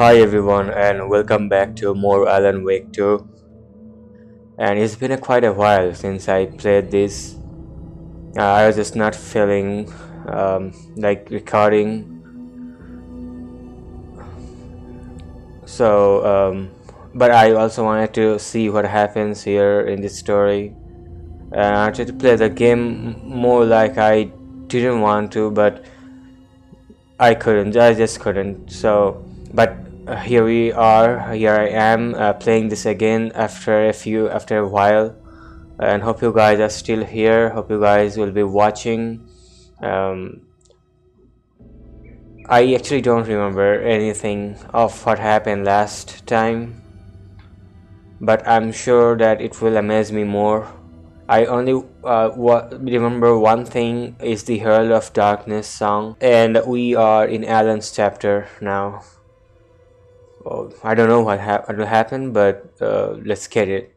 Hi everyone and welcome back to more Alan Wake 2 and it's been a quite a while since I played this. Uh, I was just not feeling um, like recording. So um, but I also wanted to see what happens here in this story. And I wanted to play the game more like I didn't want to but I couldn't. I just couldn't. So but here we are here I am uh, playing this again after a few after a while. And hope you guys are still here. Hope you guys will be watching. Um, I actually don't remember anything of what happened last time but I'm sure that it will amaze me more. I only uh, remember one thing is the Herald of Darkness song and we are in Alan's chapter now I don't know what, ha what will happen but uh, let's get it.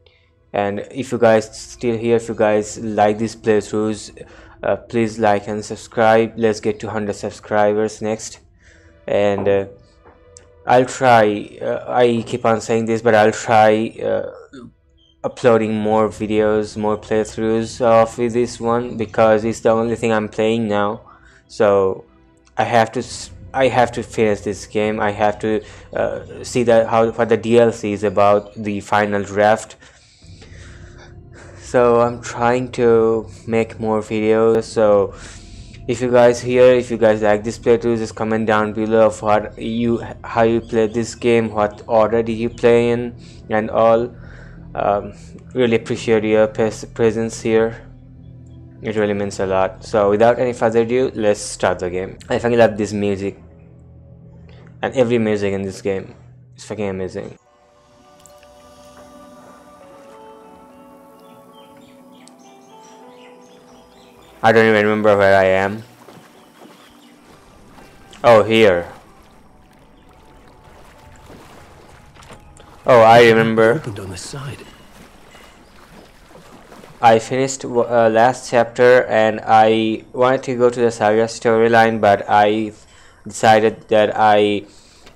And if you guys still here if you guys like these playthroughs uh, please like and subscribe. Let's get to 100 subscribers next. And uh, I'll try uh, I keep on saying this but I'll try uh, uploading more videos more playthroughs of this one because it's the only thing I'm playing now. So I have to I have to finish this game. I have to uh, see that how what the DLC is about the final draft. So I'm trying to make more videos. So if you guys here if you guys like this playthrough just comment down below of what you how you play this game what order did you play in and all. Um, really appreciate your presence here. It really means a lot. So without any further ado let's start the game. I fucking love this music and every music in this game is fucking amazing I don't even remember where I am oh here Oh, I remember. On the side. I finished uh, last chapter and I wanted to go to the saga storyline, but I decided that I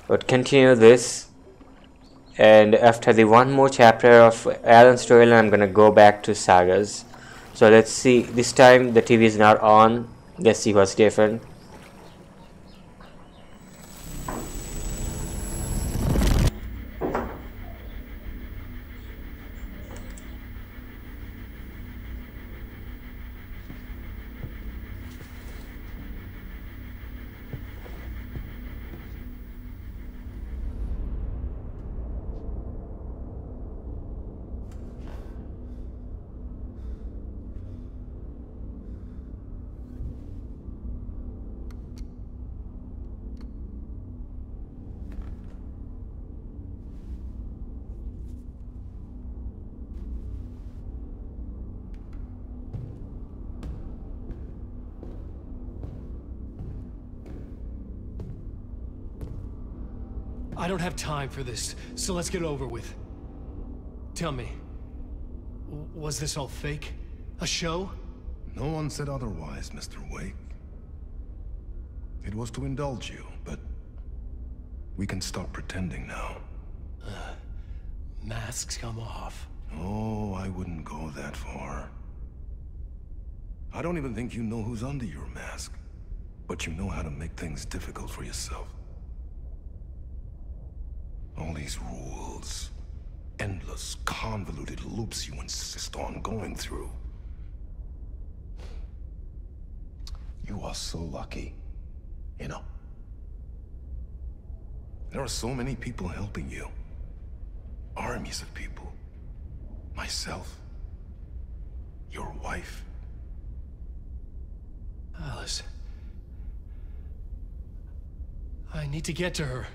would continue this. And after the one more chapter of Alan's storyline, I'm gonna go back to sagas. So let's see. This time the TV is not on. Let's see what's different. I don't have time for this, so let's get it over with. Tell me, was this all fake? A show? No one said otherwise, Mr. Wake. It was to indulge you, but we can stop pretending now. Uh, masks come off. Oh, I wouldn't go that far. I don't even think you know who's under your mask, but you know how to make things difficult for yourself. All these rules. Endless, convoluted loops you insist on going through. You are so lucky. You know. There are so many people helping you. Armies of people. Myself. Your wife. Alice. I need to get to her.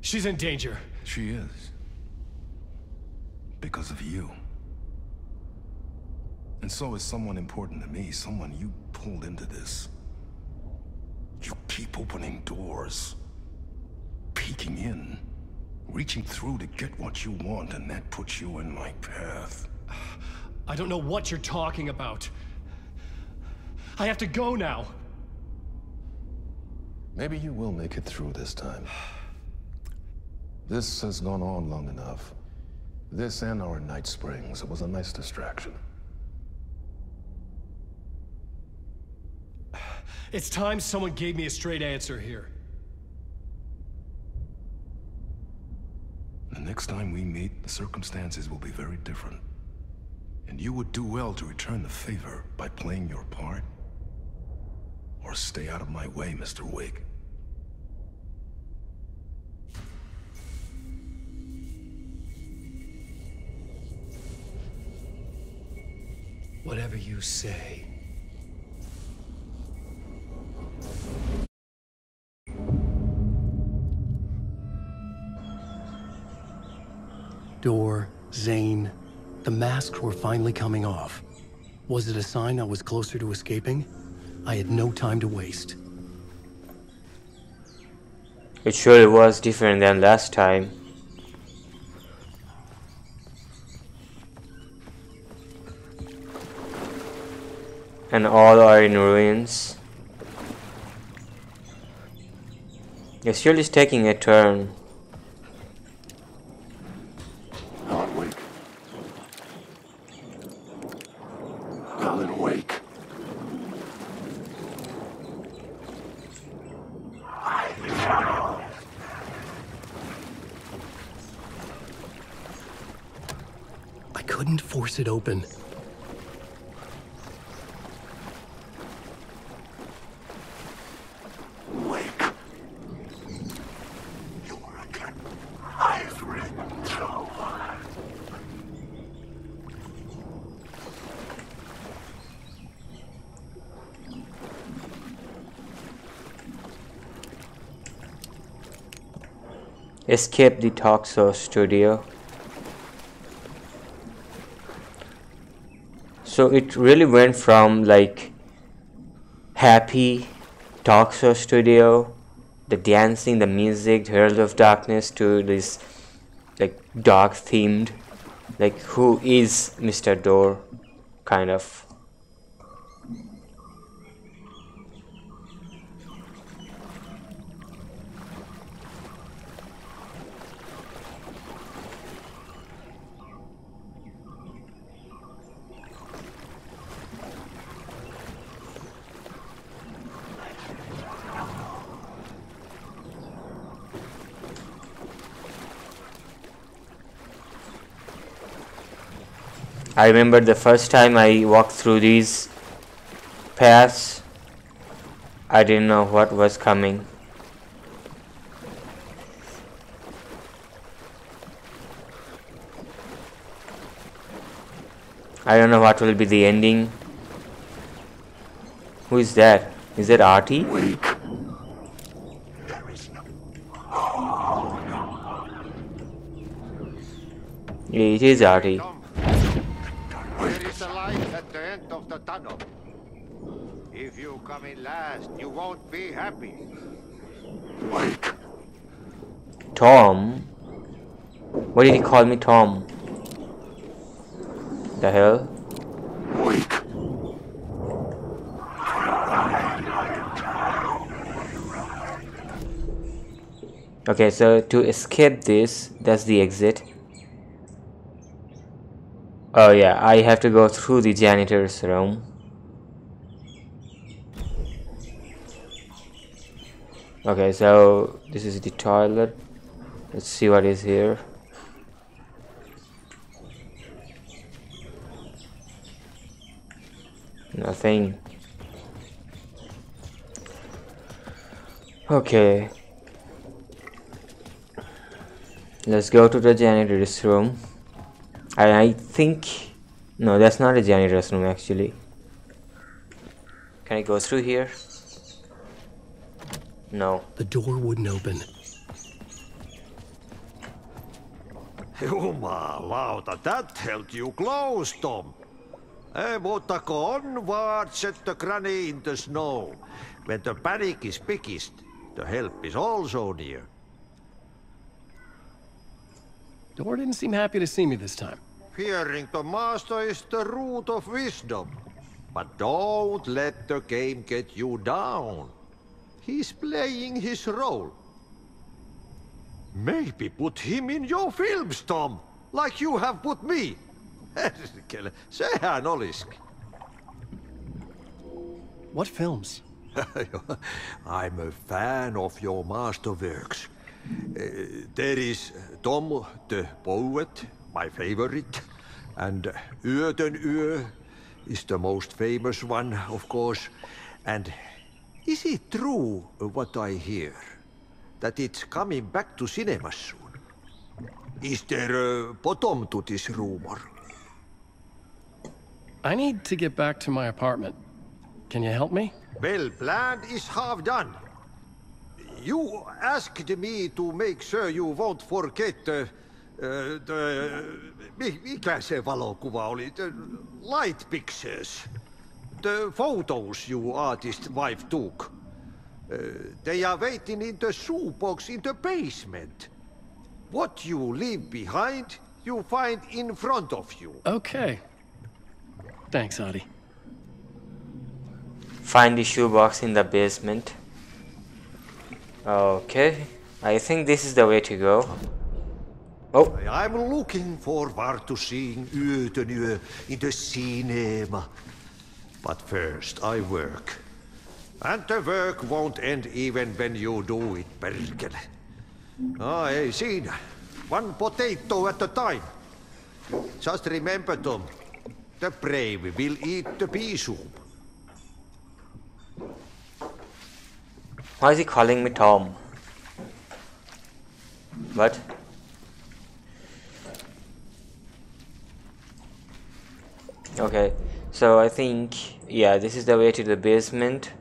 She's in danger. She is. Because of you. And so is someone important to me, someone you pulled into this. You keep opening doors. Peeking in. Reaching through to get what you want, and that puts you in my path. I don't know what you're talking about. I have to go now. Maybe you will make it through this time. This has gone on long enough. This and our night springs. It was a nice distraction. It's time someone gave me a straight answer here. The next time we meet, the circumstances will be very different. And you would do well to return the favor by playing your part. Or stay out of my way, Mr. Wake. Whatever you say. Door, Zane, the masks were finally coming off. Was it a sign I was closer to escaping? I had no time to waste. It surely was different than last time. And all are in ruins. It surely is taking a turn. Not wake. Colin, wake. I couldn't force it open. Escape the Talk Show studio. so it really went from like happy Talk Show studio the dancing the music the herald of darkness to this like dark themed like who is mr door kind of remember the first time I walked through these paths, I didn't know what was coming. I don't know what will be the ending. Who is that? Is that Ahti? It is Ahti. Happy. Wake. Tom? Why did he call me Tom? The hell? Okay, so to escape this, that's the exit. Oh yeah, I have to go through the janitor's room. Okay, so this is the toilet. Let's see what is here. Nothing. Okay. Let's go to the janitor's room. I, I think no that's not a janitor's room actually can I go through here no the door wouldn't open Jumalauta, that held you close, Tom. Eh, mutta onward, set the granny in the snow. When the panic is biggest, the help is also near. The door didn't seem happy to see me this time. Fearing the master is the root of wisdom. But don't let the game get you down. He's playing his role. Maybe put him in your films, Tom, like you have put me. Sehän olisikin. What films? I'm a fan of your masterworks. Uh, there is Tom the Poet, my favorite, and Yö is the most famous one, of course. And is it true what I hear? That it's coming back to cinemas soon? Is there a bottom to this rumor? I need to get back to my apartment. Can you help me? Well, plan is half done. You asked me to make sure you won't forget uh, uh, the... mi- Mikä se valokuva oli? The light pictures. The photos you artist wife took. Uh, they are waiting in the shoebox in the basement. What you leave behind, you find in front of you. Okay. Thanks, Ahti. Find the shoebox in the basement. Okay. I think this is the way to go. Oh, I'm looking forward to seeing Yötön Yö in the cinema. But first, I work. And the work won't end even when you do it, perkele. I siinä. One potato at a time. Just remember, Tom. The brave will eat the pea soup. why is he calling me Tom? What? Okay, so I think, yeah, this is the way to the basement.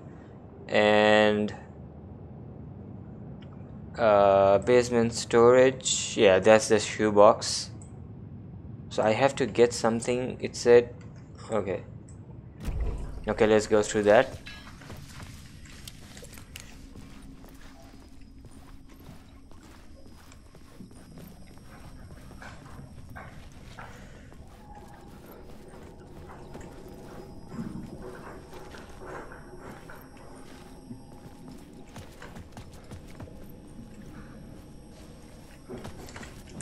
And uh, basement storage, yeah, that's the shoebox. So I have to get something, it said, okay. Okay, let's go through that.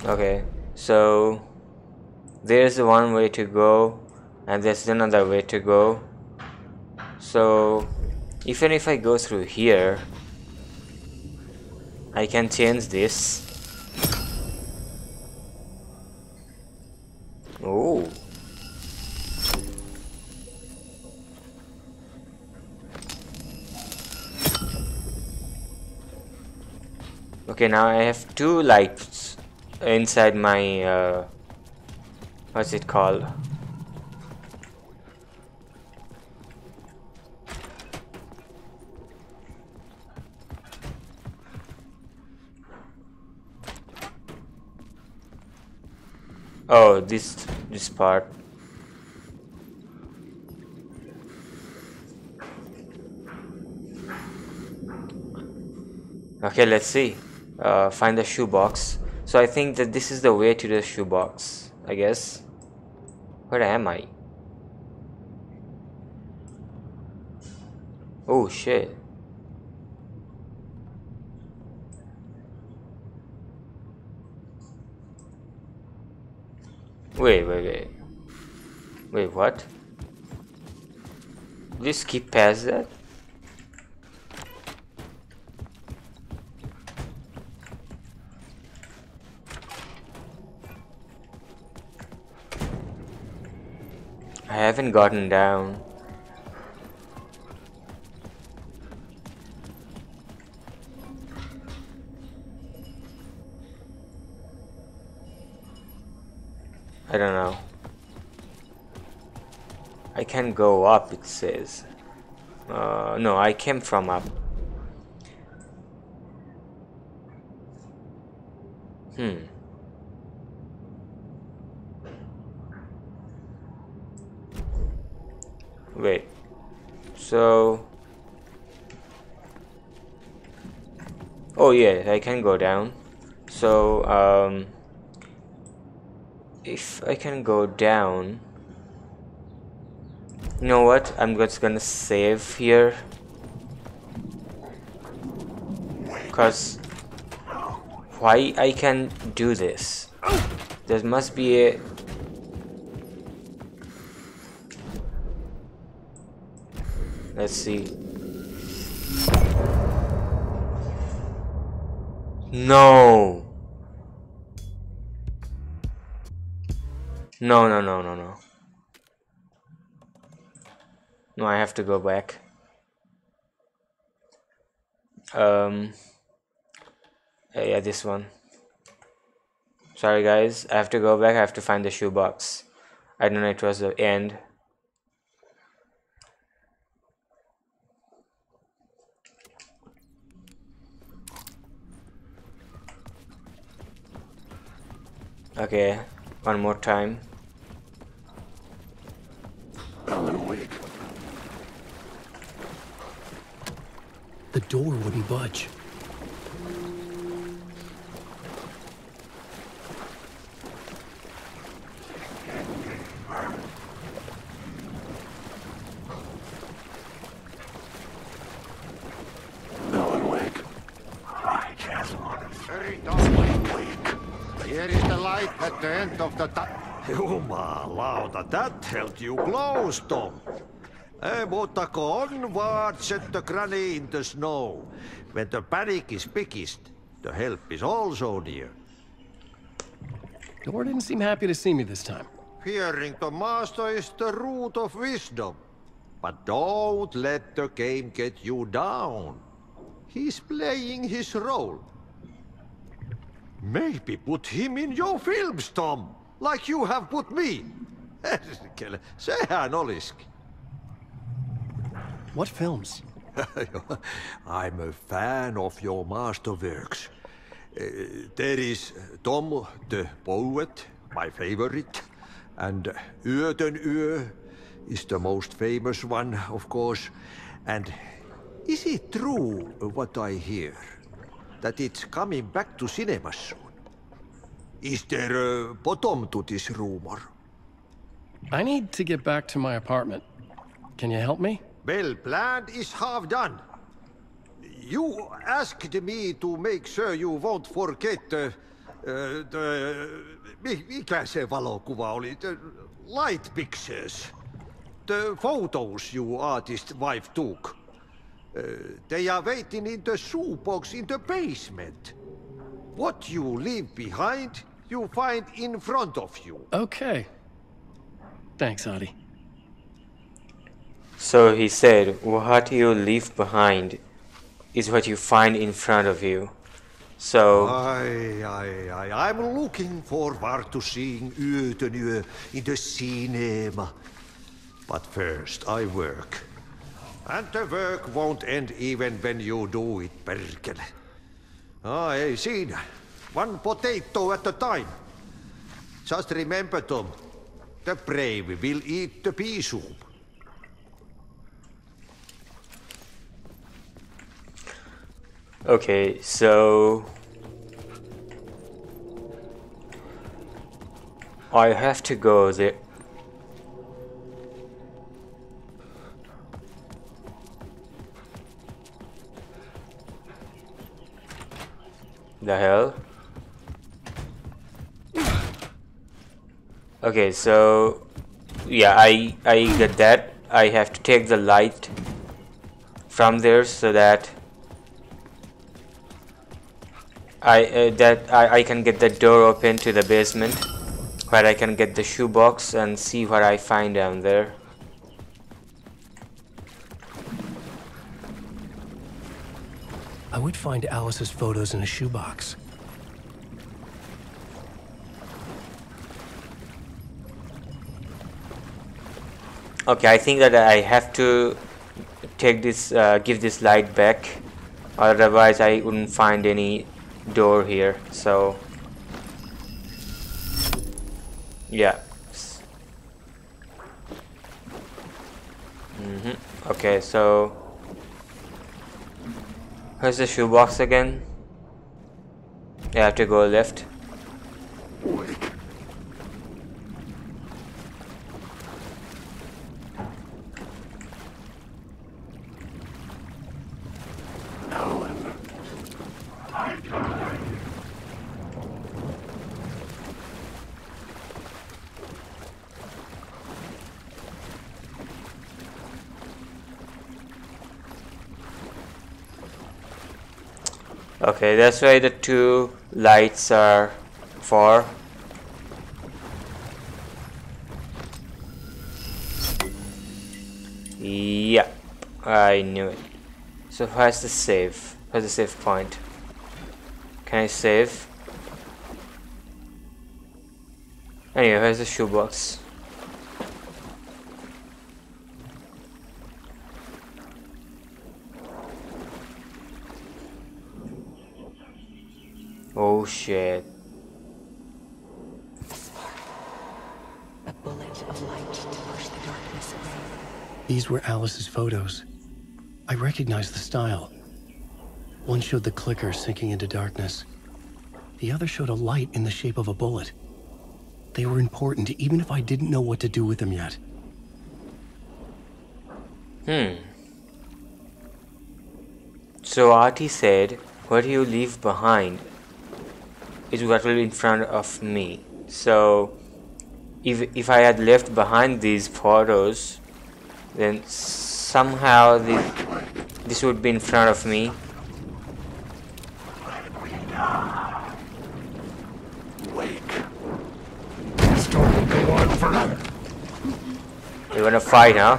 Okay so there's one way to go and there's another way to go. So even if I go through here I can change this. Oh okay now I have two lights inside my uh, what's it called? Oh this this part. Okay let's see. Uh, find the shoebox so I think that this is the way to the shoebox I guess. Where am I? Oh shit. Wait wait wait. Wait what? Just skip past that haven't gotten down. I don't know. I can go up, it says. Uh, no, I came from up. Hmm. Wait. So. Oh yeah, I can go down. So um. If I can go down. You know what? I'm just gonna save here. Cause why I can do this. There must be a Let's see. No. No, no, no, no, no. No, I have to go back. Um, yeah, this one. Sorry guys, I have to go back, I have to find the shoebox. I don't know, it was the end. Okay, one more time. Alan Wake. The door wouldn't budge. At the end of the tunnel. Jumalauta, that held you close, Tom. Eh, mutta onward, set the granny in the snow. When the panic is biggest, the help is also near. Door didn't seem happy to see me this time. Fearing the master is the root of wisdom. But don't let the game get you down. He's playing his role. Maybe put him in your films, Tom, like you have put me. Herkele, sehän olisikin. What films? I'm a fan of your masterworks. Uh, there is Tom the Poet, my favorite, and Yötön Yö is the most famous one, of course. And is it true what I hear? That it's coming back to cinemas soon? Is there a bottom to this rumor? I need to get back to my apartment. Can you help me? Well, planned is half done. You asked me to make sure you won't forget uh, uh, the... mi- Mikä se valokuva oli? The light pictures. The photos you artist wife took. Uh, they are waiting in the shoebox in the basement. What you leave behind, you find in front of you. Okay. Thanks, Ahti. So he said, What you leave behind is what you find in front of you. So, Aye, aye, aye. I'm looking forward to seeing Yötön Yö in the cinema. But first, I work. And the work won't end even when you do it, perkele. I ei siinä. One potato at a time. Just remember, Tom, the brave will eat the pea soup. okay, so. I have to go there. The hell? Okay, so yeah, I I get that. I have to take the light from there so that I uh, that I, I can get the door open to the basement where I can get the shoebox and see what I find down there. Would find Alice's photos in a shoebox. Okay, I think that I have to take this, uh, give this light back, otherwise I wouldn't find any door here. So, yeah. Mm -hmm. Okay, so where's the shoebox again? I have to go left. That's why the two lights are for. yeah I knew it. So where's the save? Where's the save point? Can I save? Anyway, where's the shoebox? Oh shit. A bullet of light to push the darkness away. These were Alice's photos. I recognized the style. One showed the clicker sinking into darkness. The other showed a light in the shape of a bullet. They were important even if I didn't know what to do with them yet. Hmm. So Ahti said, what do you leave behind? Is what will in front of me. So if if I had left behind these photos, then somehow the, this would be in front of me. Wake. The storm will go on forever. You wanna fight, huh?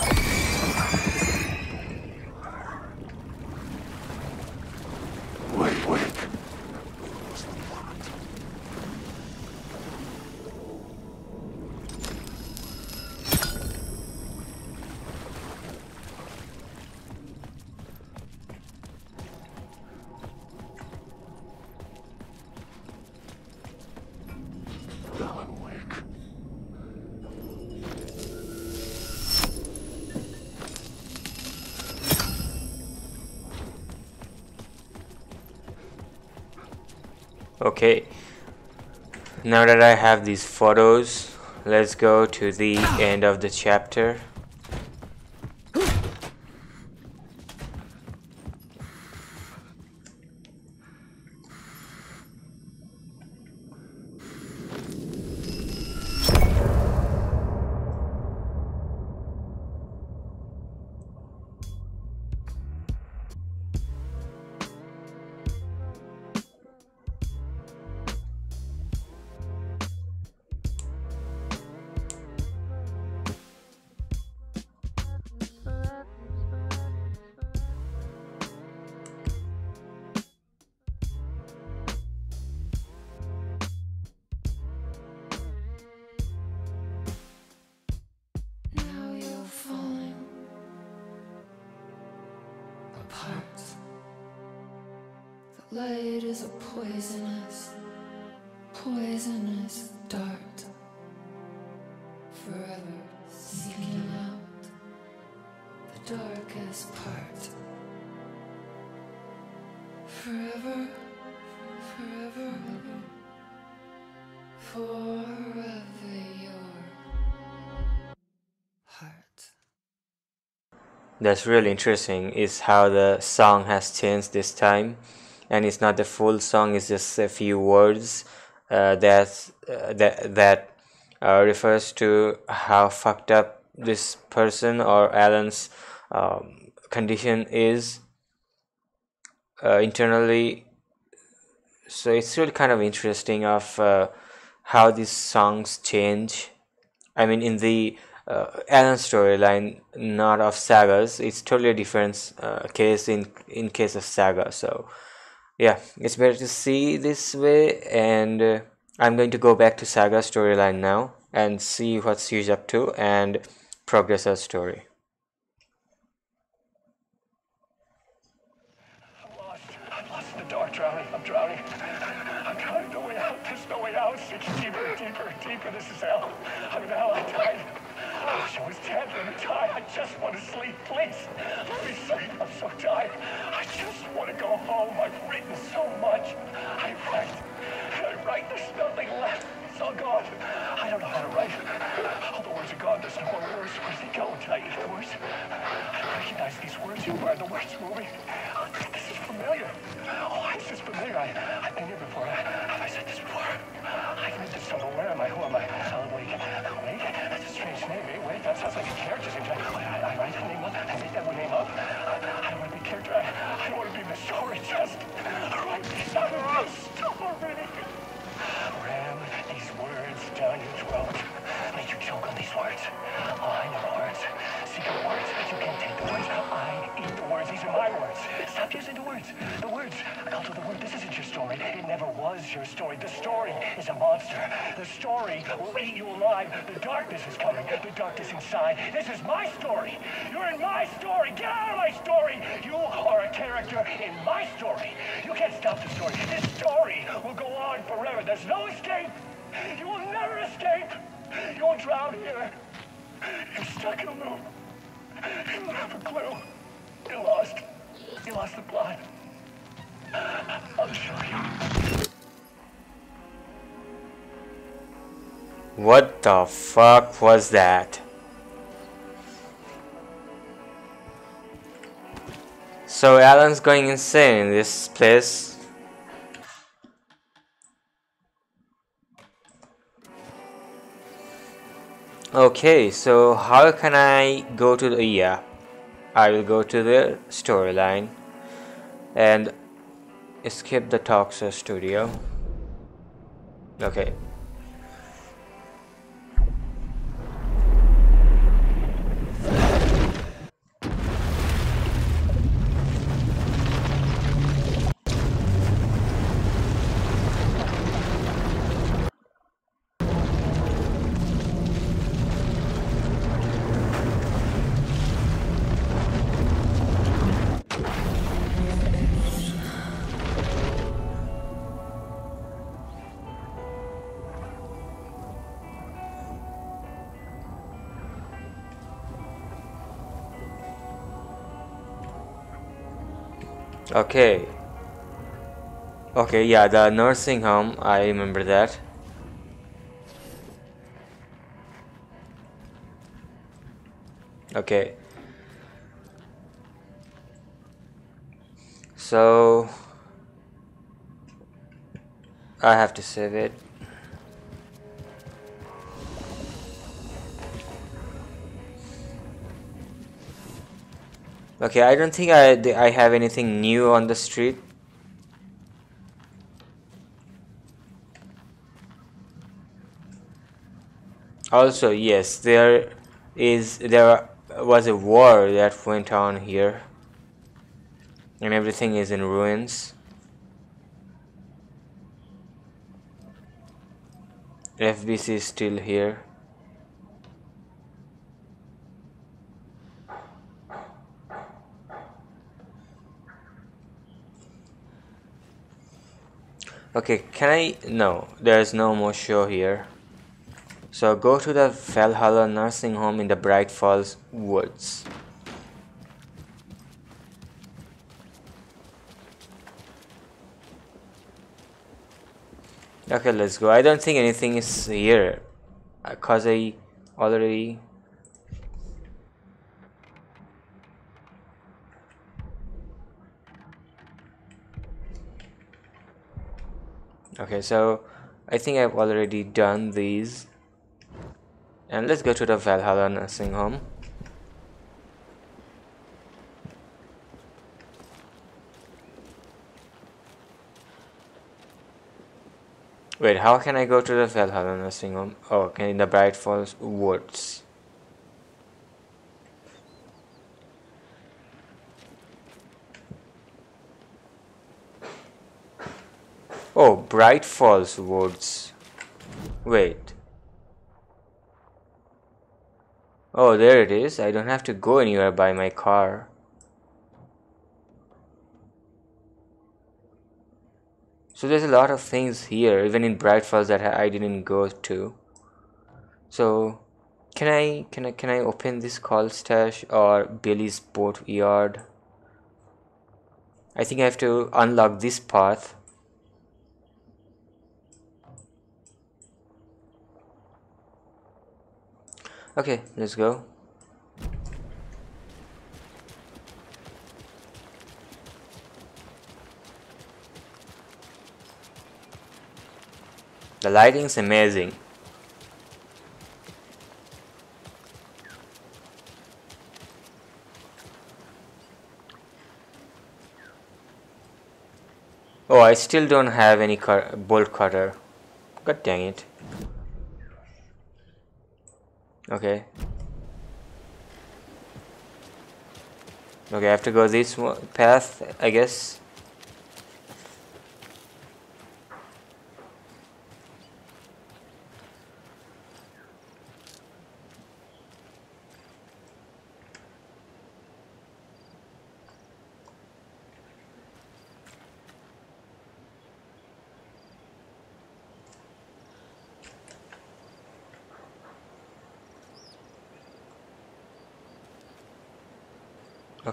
Okay. Now that I have these photos, let's go to the end of the chapter. That's really interesting is how the song has changed this time. And it's not the full song it's just a few words uh, that uh, that that uh, refers to how fucked up this person or Alan's um, condition is uh, internally. So it's really kind of interesting of uh, how these songs change. I mean, in the uh, Alan storyline, not of sagas, it's totally a different uh, case in in case of saga. So, yeah, it's better to see this way. And uh, I'm going to go back to saga storyline now and see what she's up to and progress her story. I recognize these words. Who are the words moving? This is familiar. Oh, this is familiar. I, I've been here before. Have I said this before? I've read this somewhere. Where am I? Who am I? Alan Wake. Alan Wake? That's a strange name. eh? Wait, that sounds like a character's Words. The words. Alto, the word. This isn't your story. It never was your story. The story is a monster. The story will eat you alive. The darkness is coming. The darkness inside. This is my story. You're in my story. Get out of my story. You are a character in my story. You can't stop the story. This story will go on forever. There's no escape. You will never escape. You will drown here. You're stuck in a loop. You don't have a clue. You're lost. You lost the plot. I'll you. What the fuck was that? So Alan's going insane in this place. Okay, so how can I go to the yeah? I will go to the storyline and skip the Talk Show studio. Okay. Okay. Okay, yeah, the nursing home, I remember that. Okay. So I have to save it. Okay, I don't think I, I have anything new on the street. Also, yes, there is there was a war that went on here, and everything is in ruins. FBC is still here. Okay, can I? No, there's no more show here. So go to the Valhalla nursing home in the Bright Falls woods. Okay, let's go. I don't think anything is here. Cause I already okay so I think I've already done these. And let's go to the Valhalla nursing home. Wait how can I go to the Valhalla nursing home? Oh, okay in the Bright Falls woods Oh, Bright Falls Woods. Wait. Oh, there it is. I don't have to go anywhere by my car. So there's a lot of things here, even in Bright Falls that I didn't go to. So, can I can I can I open this cult stash or Billy's boat yard? I think I have to unlock this path. Okay, let's go. The lighting's amazing. Oh, I still don't have any bolt cutter. God dang it. Okay. Okay, I have to go this path, I guess.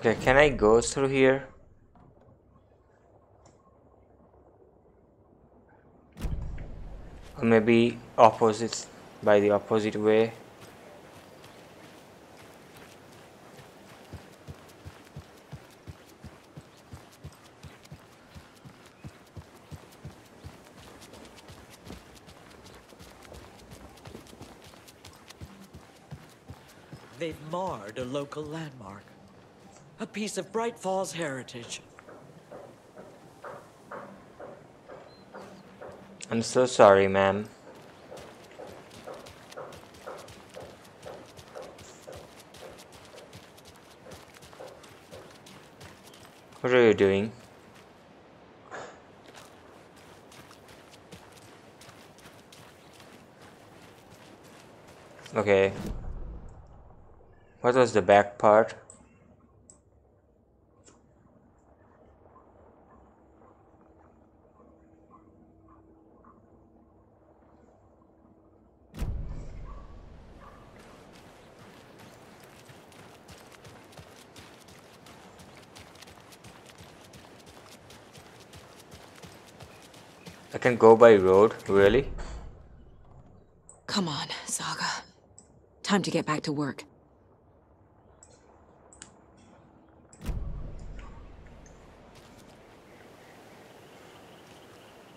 Okay, can I go through here? Or maybe opposite, by the opposite way. They've marred a local landmark. A piece of Bright Falls heritage. I'm so sorry, ma'am. What are you doing? Okay. What was the back part? Can go by road, really? Come on, Saga. Time to get back to work.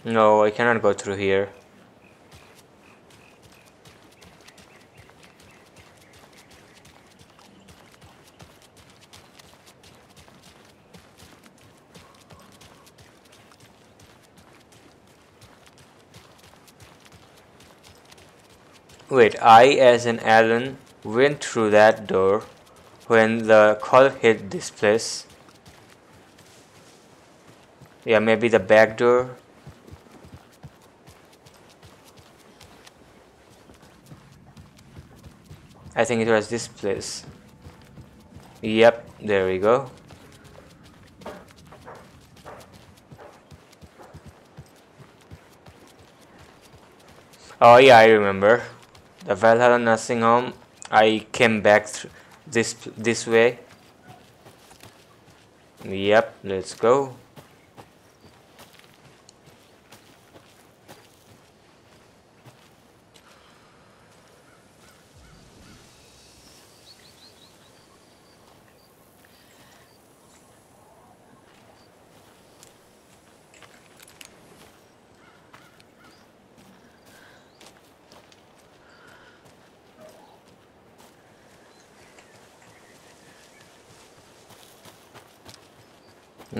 No, I cannot go through here. Wait, I as an Alan went through that door when the call hit this place. Yeah, maybe the back door. I think it was this place. Yep, there we go. Oh yeah, I remember the Valhalla nursing home I came back this this way. Yep let's go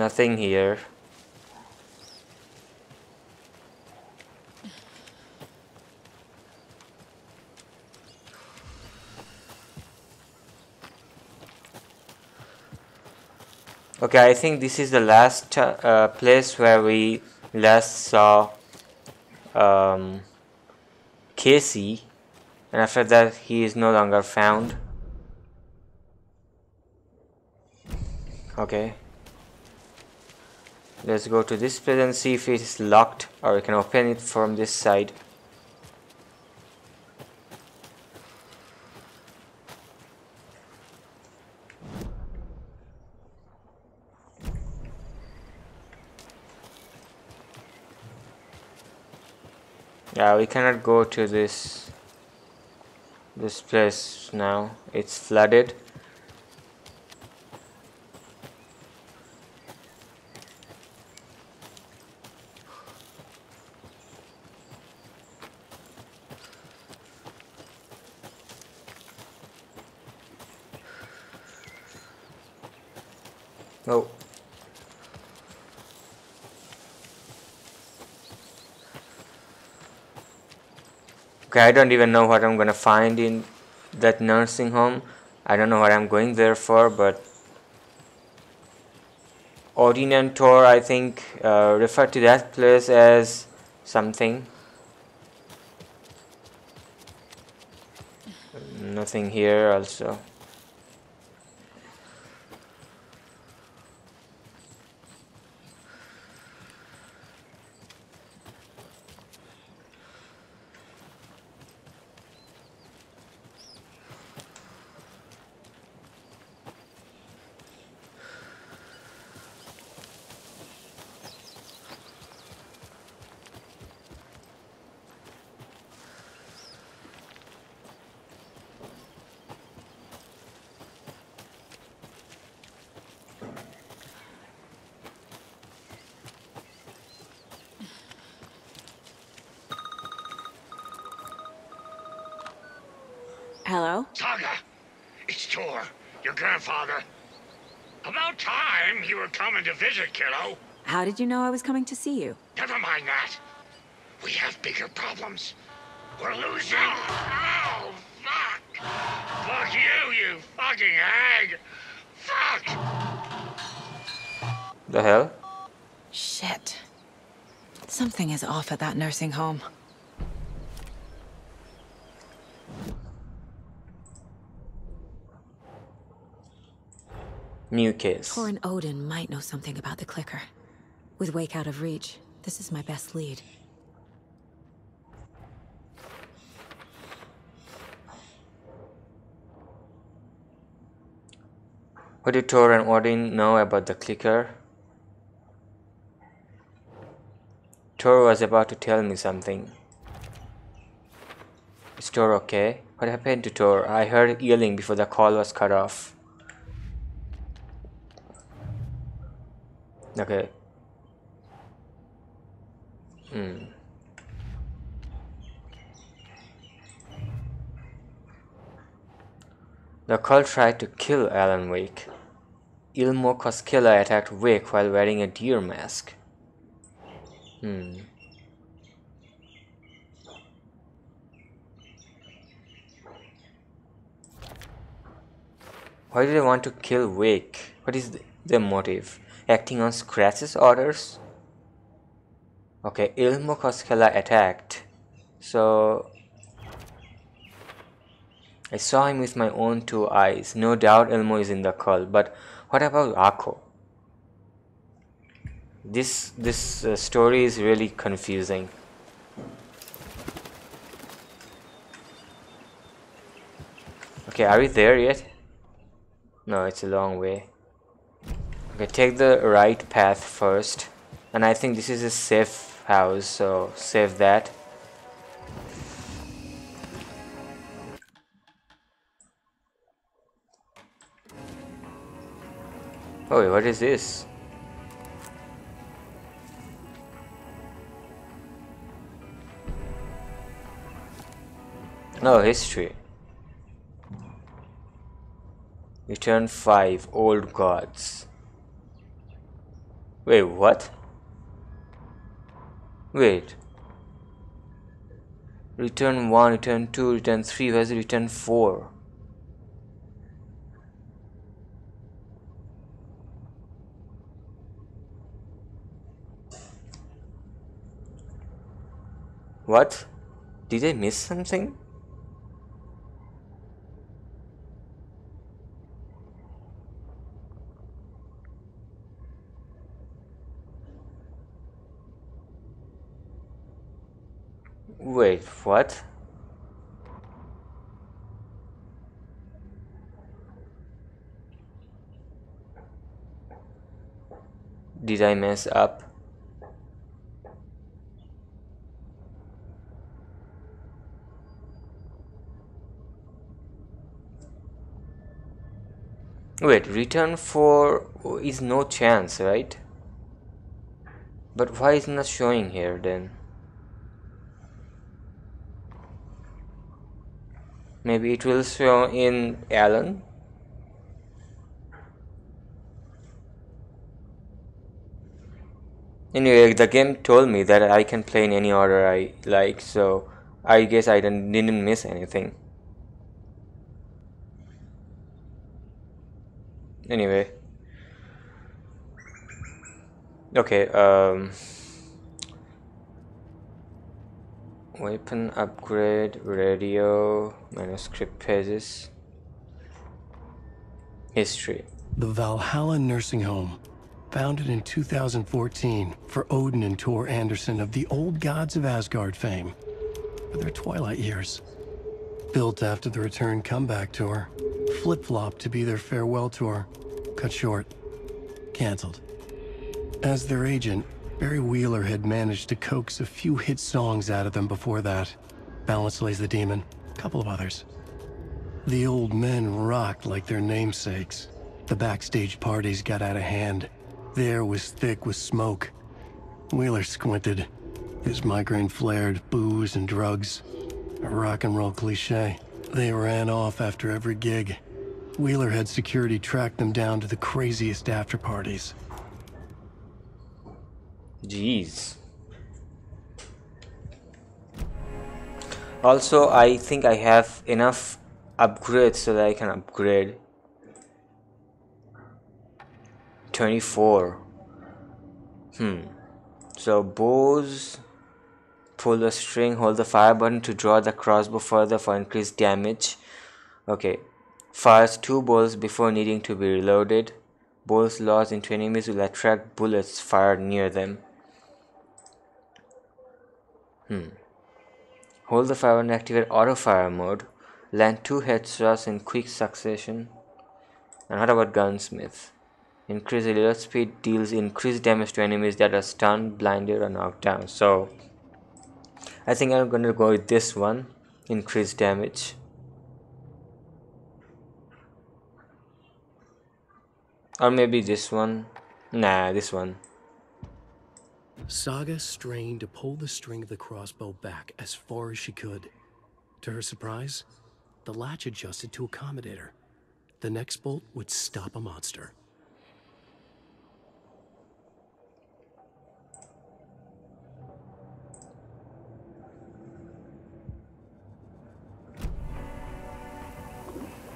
Nothing here. Okay, I think this is the last uh, place where we last saw um, Casey, and after that he is no longer found. Okay. Let's go to this place and see if it is locked or we can open it from this side. Yeah, we cannot go to this this place now. It's flooded. Oh. Okay, I don't even know what I'm gonna find in that nursing home. I don't know what I'm going there for, but Thor, I think, uh, refer to that place as something. Nothing here also. Hello? Saga, it's Tor, your grandfather. About time you were coming to visit, kiddo. How did you know I was coming to see you? Never mind that. We have bigger problems. We're losing. Oh, oh fuck. Fuck you, you fucking hag. Fuck. The hell? Shit. Something is off at that nursing home. New case. Tor and Odin might know something about the clicker. With Wake out of reach, this is my best lead. What did and Odin know about the clicker? Tor was about to tell me something. Is Tor okay? What happened to Tor? I heard yelling before the call was cut off. Okay. Hmm. The cult tried to kill Alan Wake. Ilmo Koskela attacked Wake while wearing a deer mask. Hmm. Why do they want to kill Wake? What is the, their motive? Acting on Scratch's orders? Okay, Ilmo Koskela attacked. So I saw him with my own two eyes. No doubt Ilmo is in the cult, but what about Jaakko? This this uh, story is really confusing. Okay, are we there yet? No, it's a long way. Okay, take the right path first. And I think this is a safe house, so save that. Oh, what is this? No, history. Return 5 Old Gods. Wait, what? Wait. Return 1, return 2, return 3, where's return 4? What? Did I miss something? Wait, what? Did I mess up? Wait, return 4 is no chance, right? But why is not showing here then? Maybe it will show in Alan? Anyway, the game told me that I can play in any order I like, so I guess I didn't, didn't miss anything. Anyway. Okay, um... Weapon upgrade, radio, manuscript pages. History. The Valhalla Nursing Home, founded in 2014 for Odin and Tor Anderson of the Old Gods of Asgard fame, for their twilight years. Built after the return comeback tour, flip-flop to be their farewell tour, cut short, canceled. As their agent, Barry Wheeler had managed to coax a few hit songs out of them before that. Balance Slays the Demon, a couple of others. The old men rocked like their namesakes. The backstage parties got out of hand. The air was thick with smoke. Wheeler squinted. His migraine flared, booze and drugs. A rock and roll cliche. They ran off after every gig. Wheeler had security track them down to the craziest after parties. Jeez. Also, I think I have enough upgrades so that I can upgrade. 24. Hmm. So, bows. Pull the string, hold the fire button to draw the crossbow further for increased damage. Okay. Fires two bolts before needing to be reloaded. Bolts lodged into enemies will attract bullets fired near them. Hmm. Hold the fire and activate auto fire mode. Land two headshots in quick succession. And what about gunsmith? Increase reload speed deals increased damage to enemies that are stunned, blinded, or knocked down. So I think I'm gonna go with this one. Increased damage. Or maybe this one. Nah, this one. Saga strained to pull the string of the crossbow back as far as she could. To her surprise, the latch adjusted to accommodate her. The next bolt would stop a monster.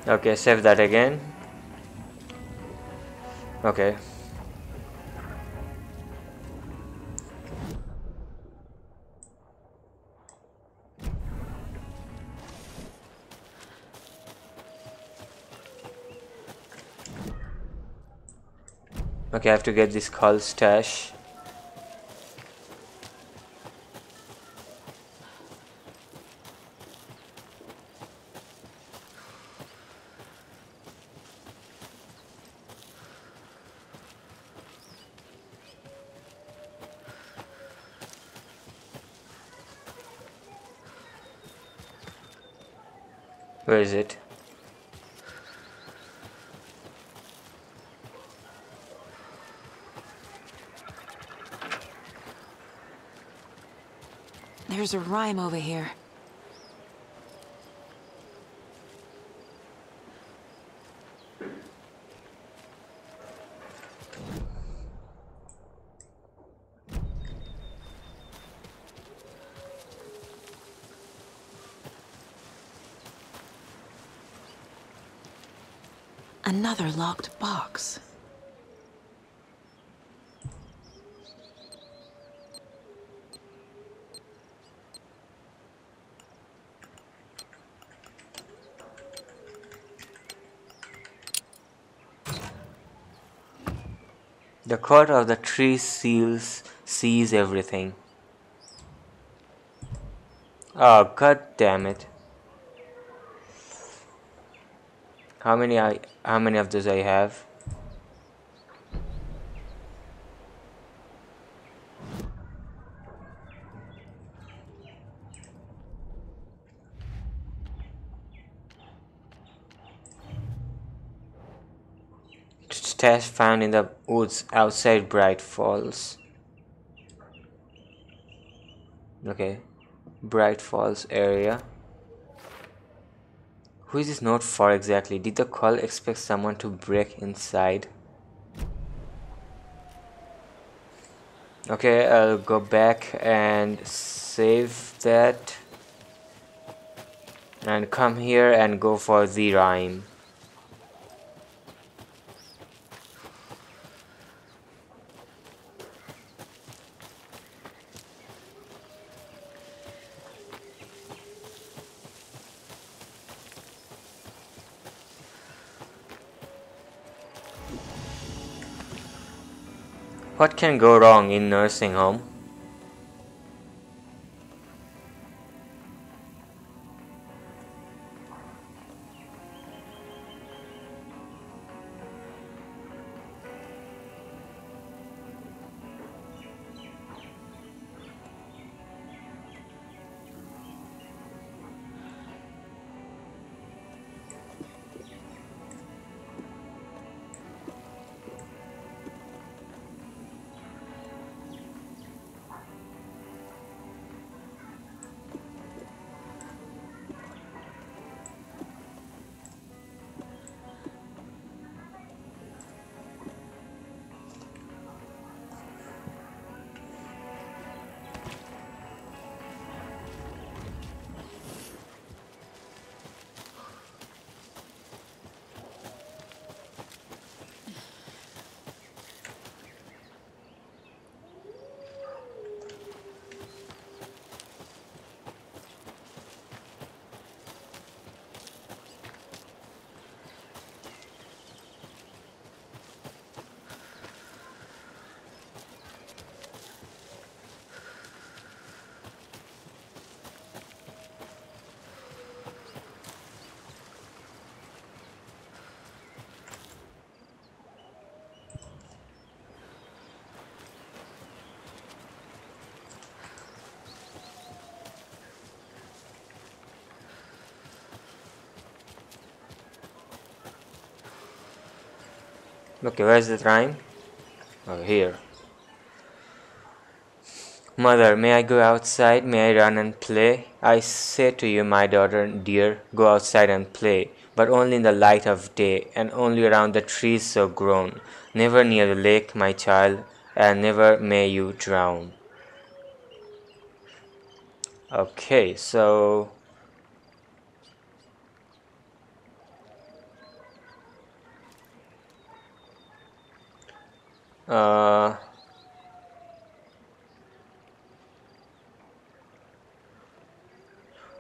Okay, save that again. Okay. Okay, I have to get this cult stash. Where is it? There's a rhyme over here. Another locked box. The court of the tree seals sees everything. Oh god damn it. How many I how many of those I have? Found in the woods outside Bright Falls. Okay, Bright Falls area. Who is this note for exactly? Did the cult expect someone to break inside? Okay, I'll go back and save that. And come here and go for the rhyme. What can go wrong in nursing home? Okay, where's the rhyme? Oh, here. Mother, may I go outside? May I run and play? I say to you, my daughter dear, go outside and play, but only in the light of day, and only around the trees so grown. Never near the lake, my child, and never may you drown. Okay, so uh,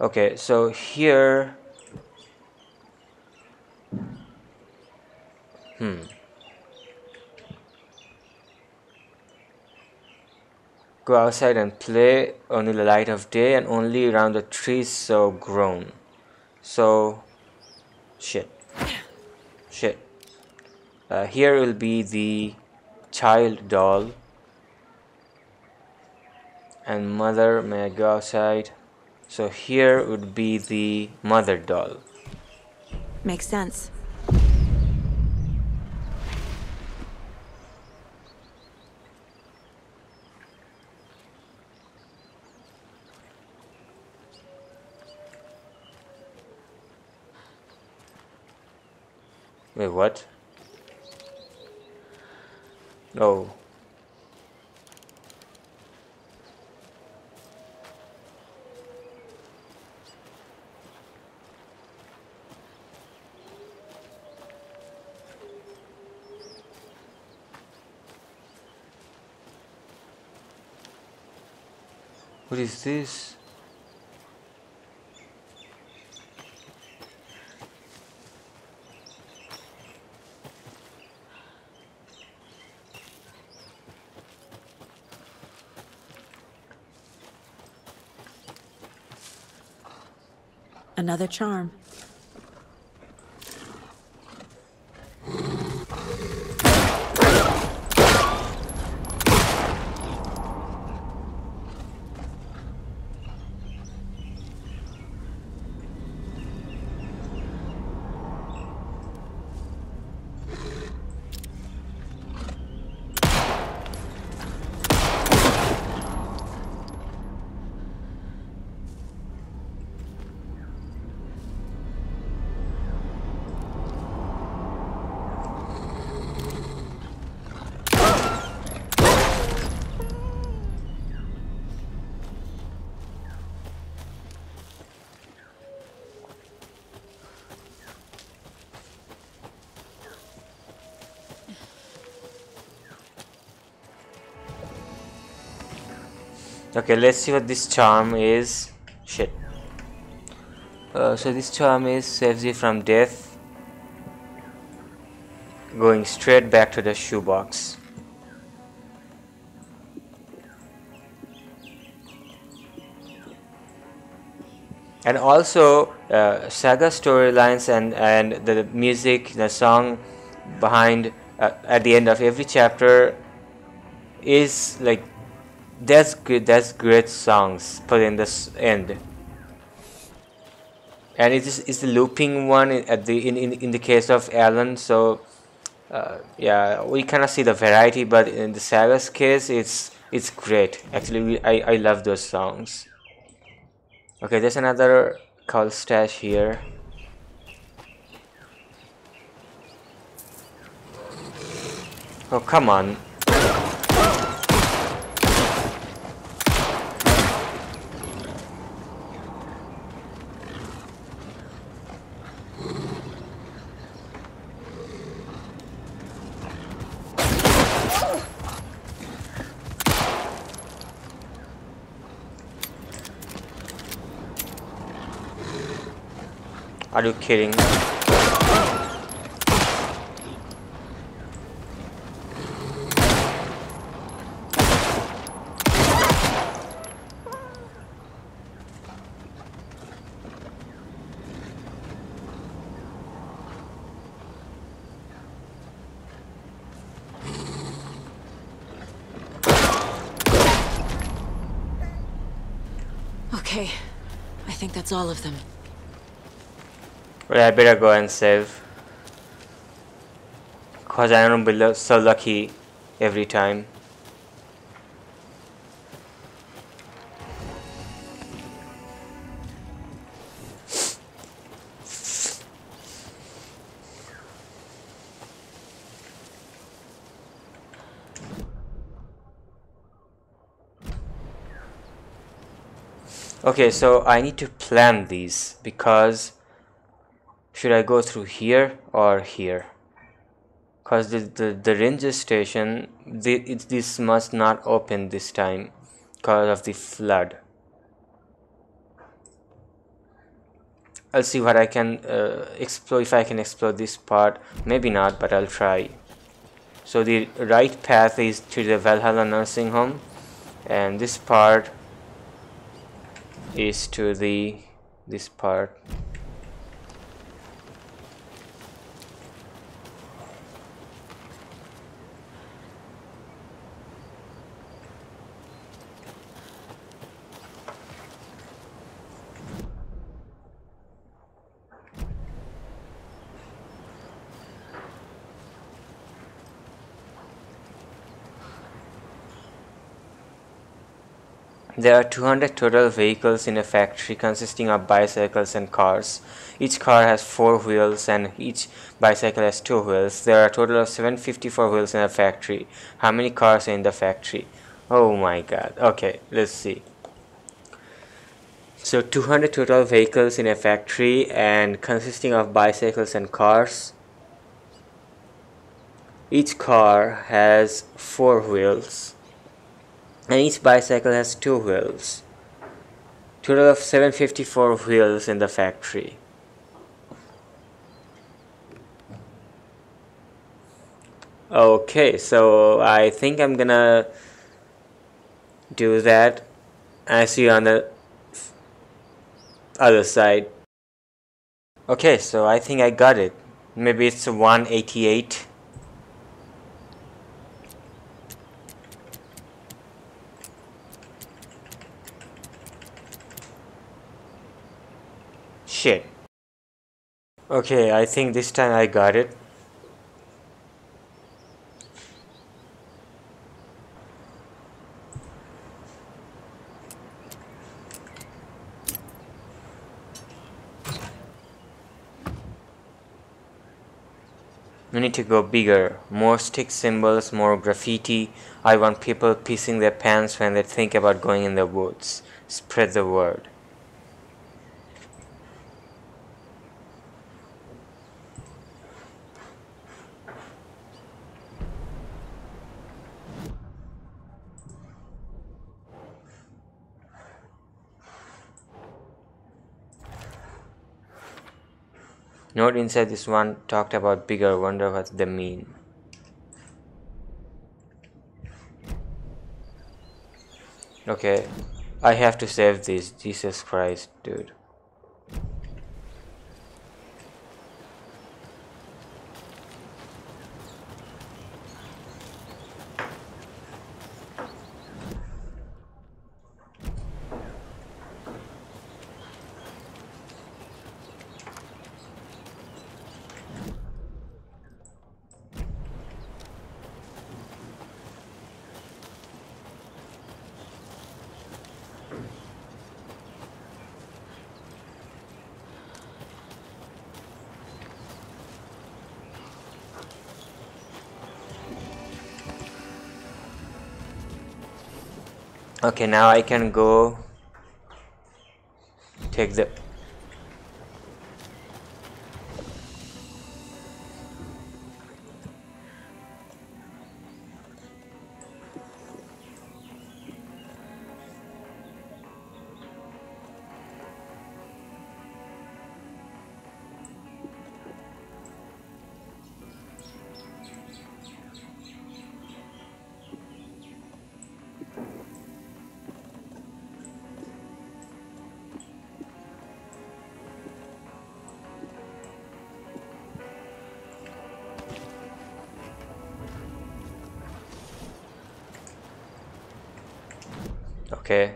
okay so here hmm. Go outside and play only the light of day and only around the trees so grown. So shit. Shit. Uh, here will be the child doll and mother may I go outside so here would be the mother doll. Makes sense. wait what oh What is this? Another charm. okay let's see what this charm is. Shit. Uh, so this charm is saves you from death. Going straight back to the shoebox. And also uh, saga storylines and and the music the song behind uh, at the end of every chapter is like that's good that's great songs put in this end. And it is it's the looping one at the in, in, in the case of Alan so uh, yeah we cannot see the variety but in the Saga's case it's it's great. Actually we, I, I love those songs. Okay there's another cult stash here. Oh come on Are you kidding? Okay. I think that's all of them. Well, I better go and save. Cause I don't be so lucky every time. Okay, so I need to plan these because should I go through here or here? Because the, the, the ranger station, the, it, this must not open this time because of the flood. I'll see what I can uh, explore, if I can explore this part. Maybe not, but I'll try. So the right path is to the Valhalla nursing home and this part is to the this part There are 200 total vehicles in a factory consisting of bicycles and cars. Each car has four wheels and each bicycle has two wheels. There are a total of 754 wheels in a factory. How many cars are in the factory? Oh my god. Okay, let's see. So 200 total vehicles in a factory and consisting of bicycles and cars. Each car has four wheels and each bicycle has two wheels. Total of 754 wheels in the factory. Okay, so I think I'm gonna do that. I see you on the other side. Okay, so I think I got it. Maybe it's 188. Shit. Okay, I think this time I got it. We need to go bigger. More stick symbols, more graffiti. I want people pissing their pants when they think about going in the woods. Spread the word. Note inside this one talked about bigger, wonder what they mean. Okay, I have to save this. Jesus Christ, dude. Okay, now I can go take the Okay.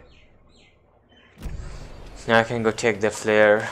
Now I can go take the flare.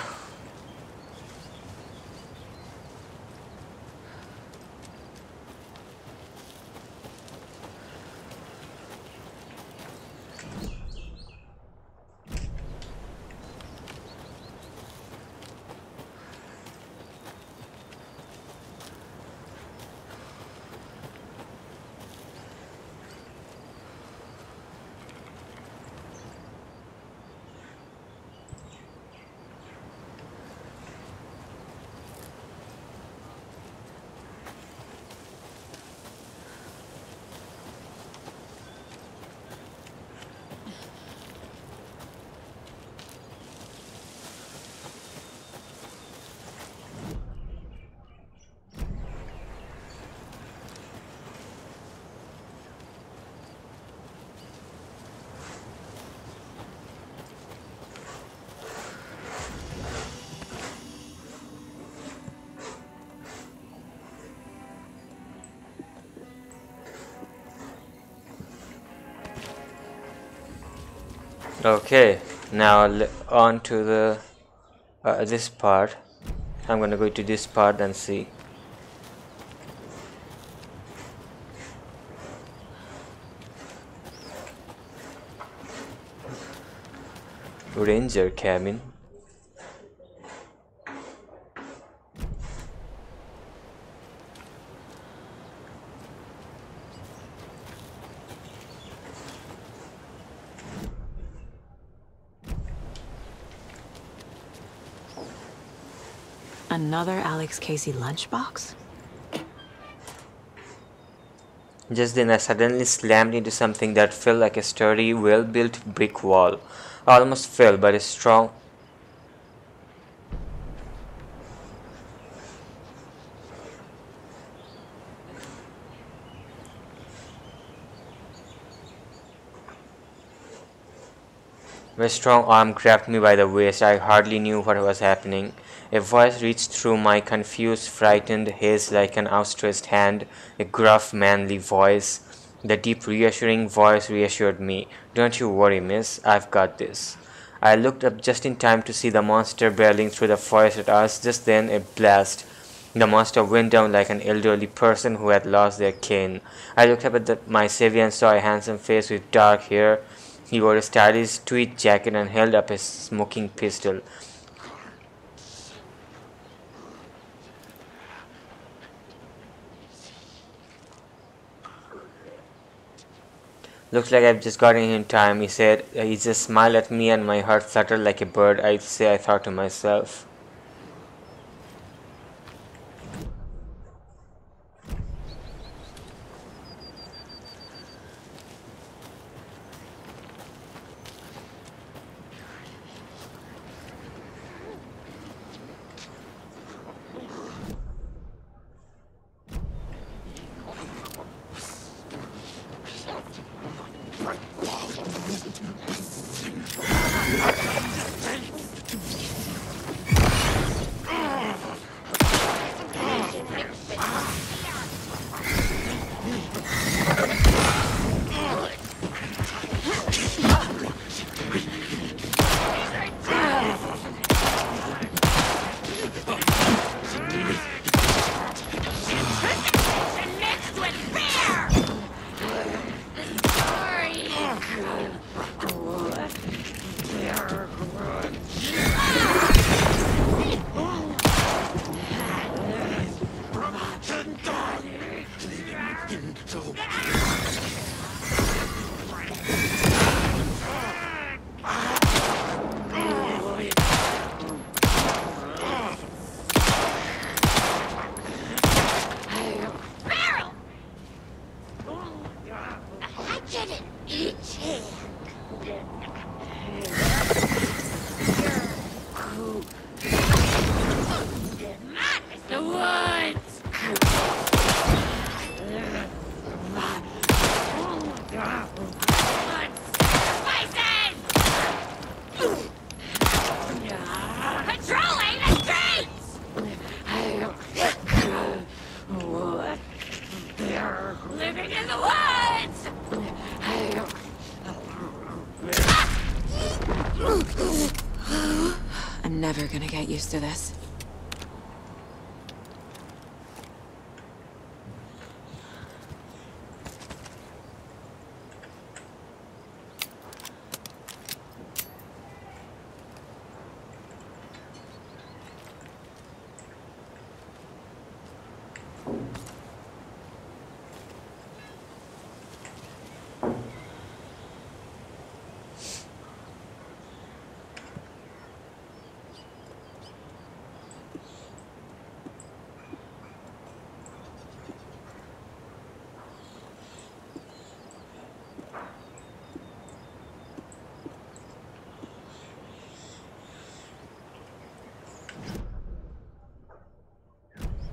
Okay, now on to the uh, this part. I'm gonna go to this part and see. Ranger cabin. Another Alex Casey lunchbox? Just then I suddenly slammed into something that felt like a sturdy, well-built brick wall. I almost fell, but a strong My strong arm grabbed me by the waist. I hardly knew what was happening. A voice reached through my confused, frightened haze like an outstretched hand, a gruff, manly voice. The deep, reassuring voice reassured me. Don't you worry, miss. I've got this. I looked up just in time to see the monster barreling through the forest at us. Just then, a blast. The monster went down like an elderly person who had lost their cane. I looked up at the, my savior and saw a handsome face with dark hair. He wore a stylish tweed jacket and held up a smoking pistol. Looks like I've just gotten in time, he said. Uh, he just smiled at me and my heart fluttered like a bird. I'd say I thought to myself. To this.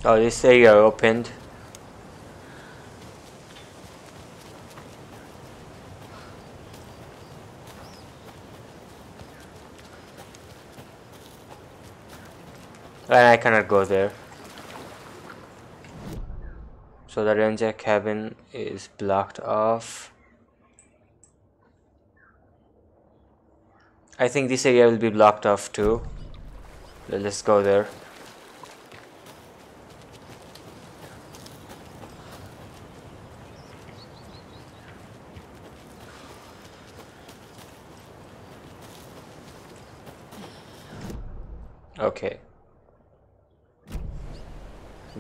Oh, this area opened. And I cannot go there. So the ranger cabin is blocked off. I think this area will be blocked off too. Let's go there. Okay.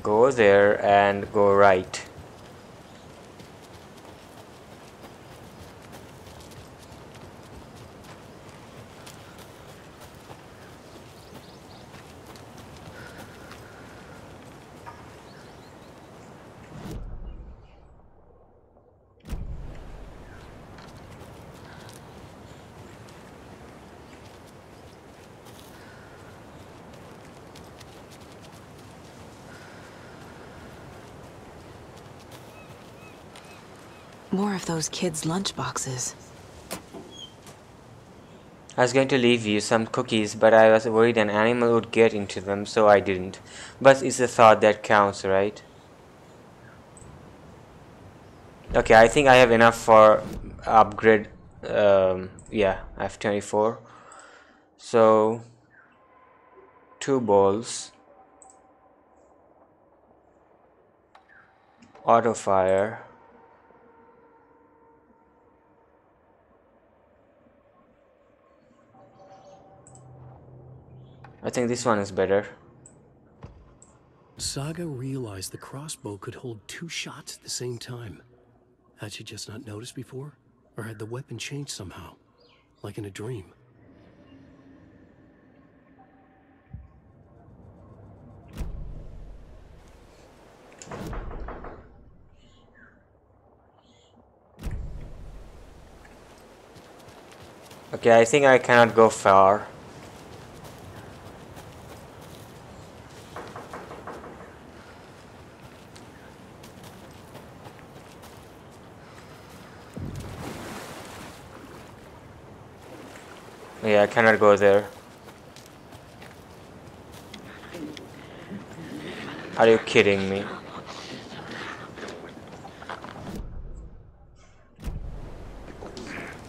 Go there and go right. More of those kids' lunchboxes. I was going to leave you some cookies, but I was worried an animal would get into them, so I didn't. But it's a thought that counts, right? Okay, I think I have enough for upgrade. Um, yeah, I have 24. So, two balls. Auto fire. I think this one is better. Saga realized the crossbow could hold two shots at the same time. Had she just not noticed before? Or had the weapon changed somehow? Like in a dream? Okay, I think I cannot go far. I cannot go there. Are you kidding me?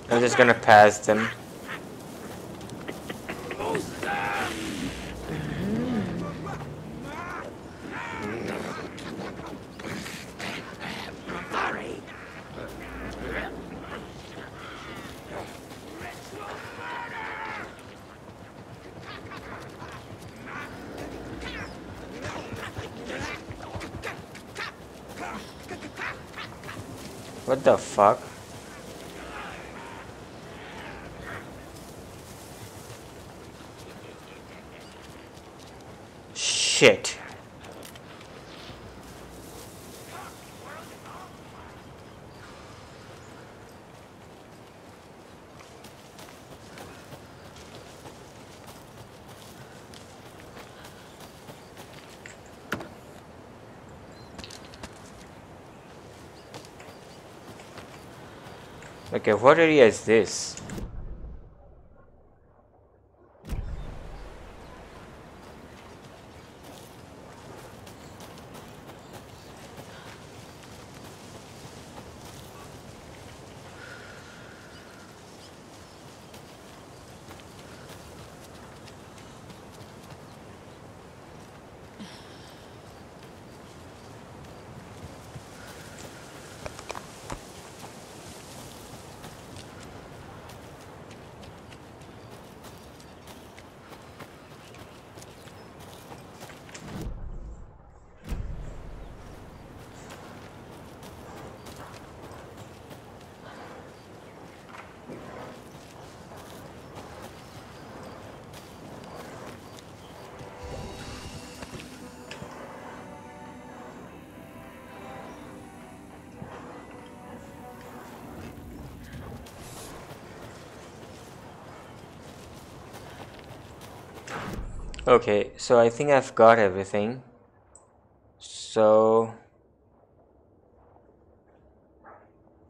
I'm just gonna pass them. What the fuck? Shit. Okay, what area is this? Okay, so I think I've got everything. So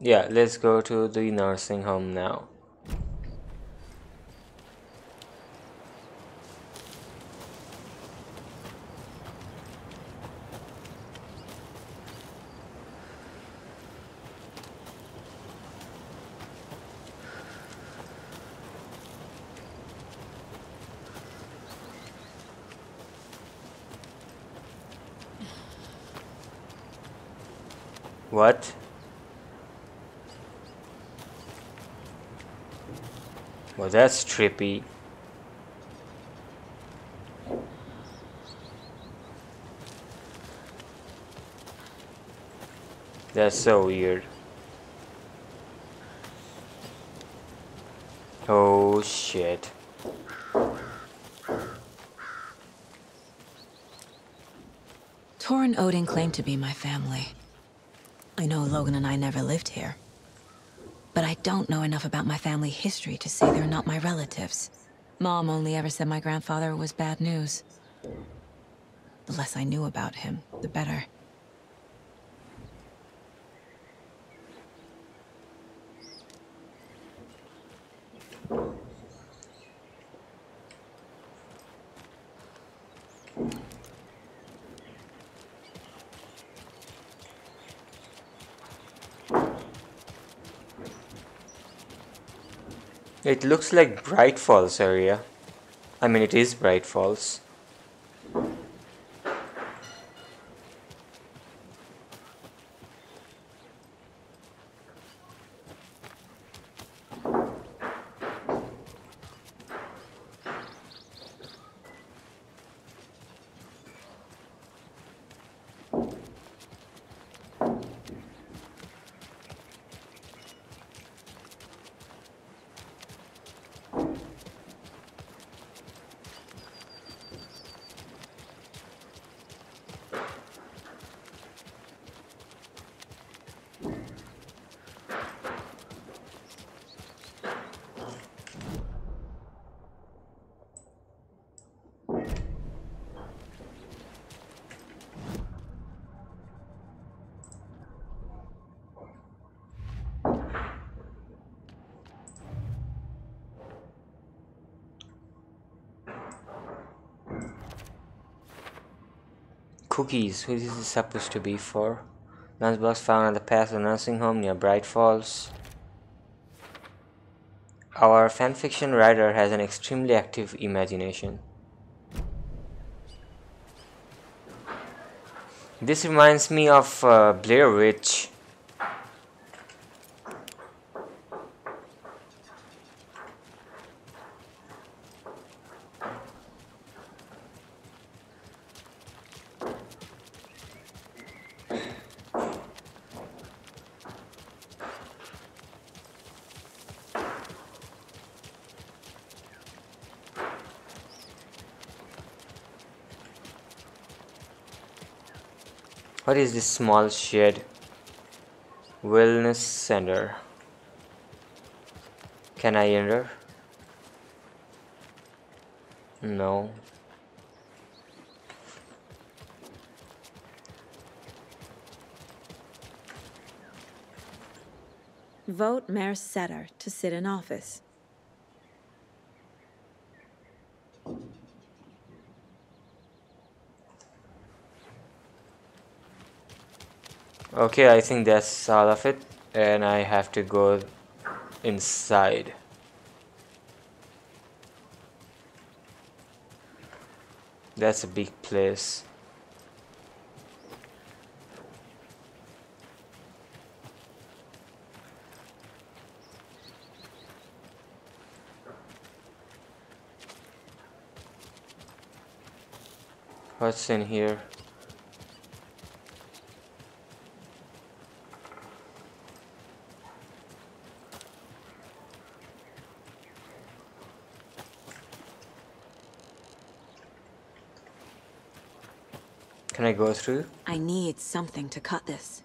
yeah, let's go to the nursing home now. What? Well, that's trippy. That's so weird. Oh shit. Tor and Odin claimed to be my family. I know Logan and I never lived here. But I don't know enough about my family history to say they're not my relatives. Mom only ever said my grandfather was bad news. The less I knew about him, the better. It looks like Bright Falls area. I mean, it is Bright Falls. Cookies. Who is this supposed to be for? Lunchbox found at the path of a nursing home near Bright Falls. Our fanfiction writer has an extremely active imagination. This reminds me of uh, Blair Witch. What is this small shed? Wellness center. Can I enter? No. Vote Mayor Setter to sit in office. Okay, I think that's all of it. And I have to go inside. That's a big place. What's in here? I go through? I need something to cut this.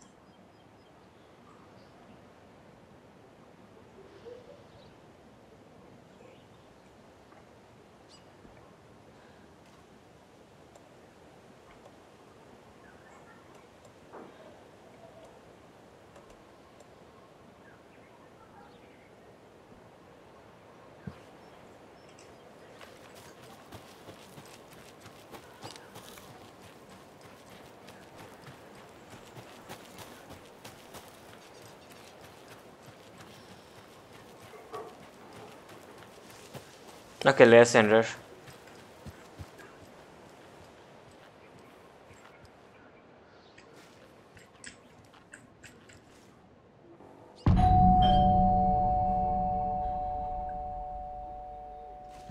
Okay, let's enter.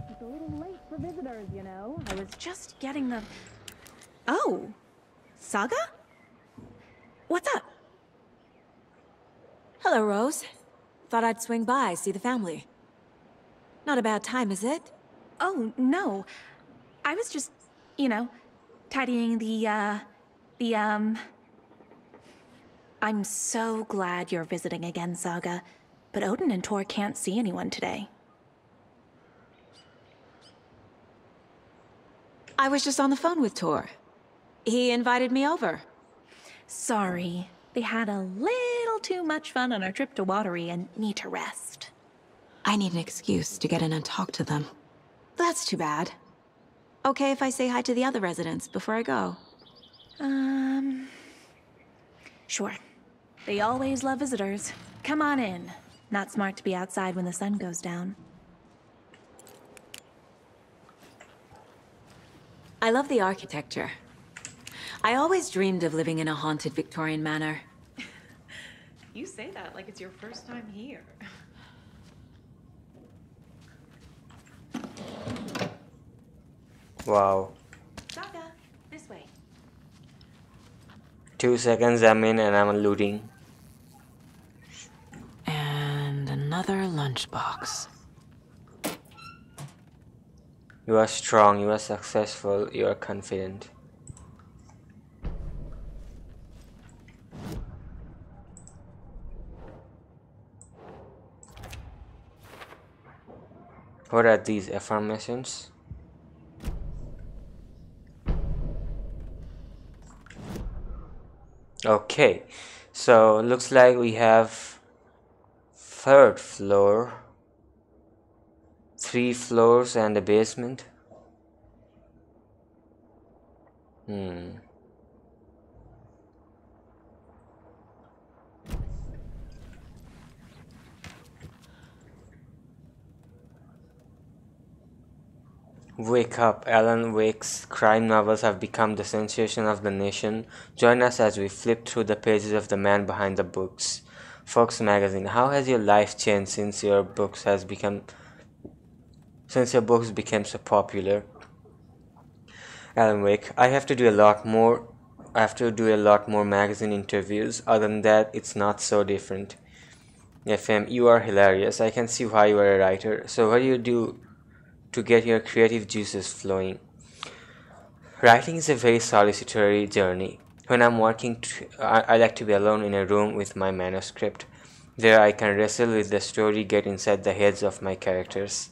It's a little late for visitors, you know. I was just getting the. Oh, Saga? What's up? Hello, Rose. Thought I'd swing by, see the family. Not a bad time, is it? Oh, no. I was just, you know, tidying the, uh, the, um. I'm so glad you're visiting again, Saga. But Odin and Tor can't see anyone today. I was just on the phone with Tor. He invited me over. Sorry. They had a little too much fun on our trip to Watery and need to rest. I need an excuse to get in and talk to them. That's too bad. Okay if I say hi to the other residents before I go? Um. Sure. They always love visitors. Come on in. Not smart to be outside when the sun goes down. I love the architecture. I always dreamed of living in a haunted Victorian manor. You say that like it's your first time here. Wow. Saga, this way. Two seconds I'm in and I'm looting. And another lunchbox. You are strong, you are successful, you are confident. What are these affirmations? Okay, so looks like we have third floor, three floors and a basement. Hmm. Wake up, Alan Wake's crime novels have become the sensation of the nation. Join us as we flip through the pages of the man behind the books. Fox magazine. How has your life changed since your books has become since your books became so popular? Alan Wake. I have to do a lot more I have to do a lot more magazine interviews. Other than that, it's not so different. FM, you are hilarious. I can see why you are a writer. So what do you do to get your creative juices flowing. Writing is a very solitary journey. When I'm working, I, I like to be alone in a room with my manuscript. There I can wrestle with the story, get inside the heads of my characters.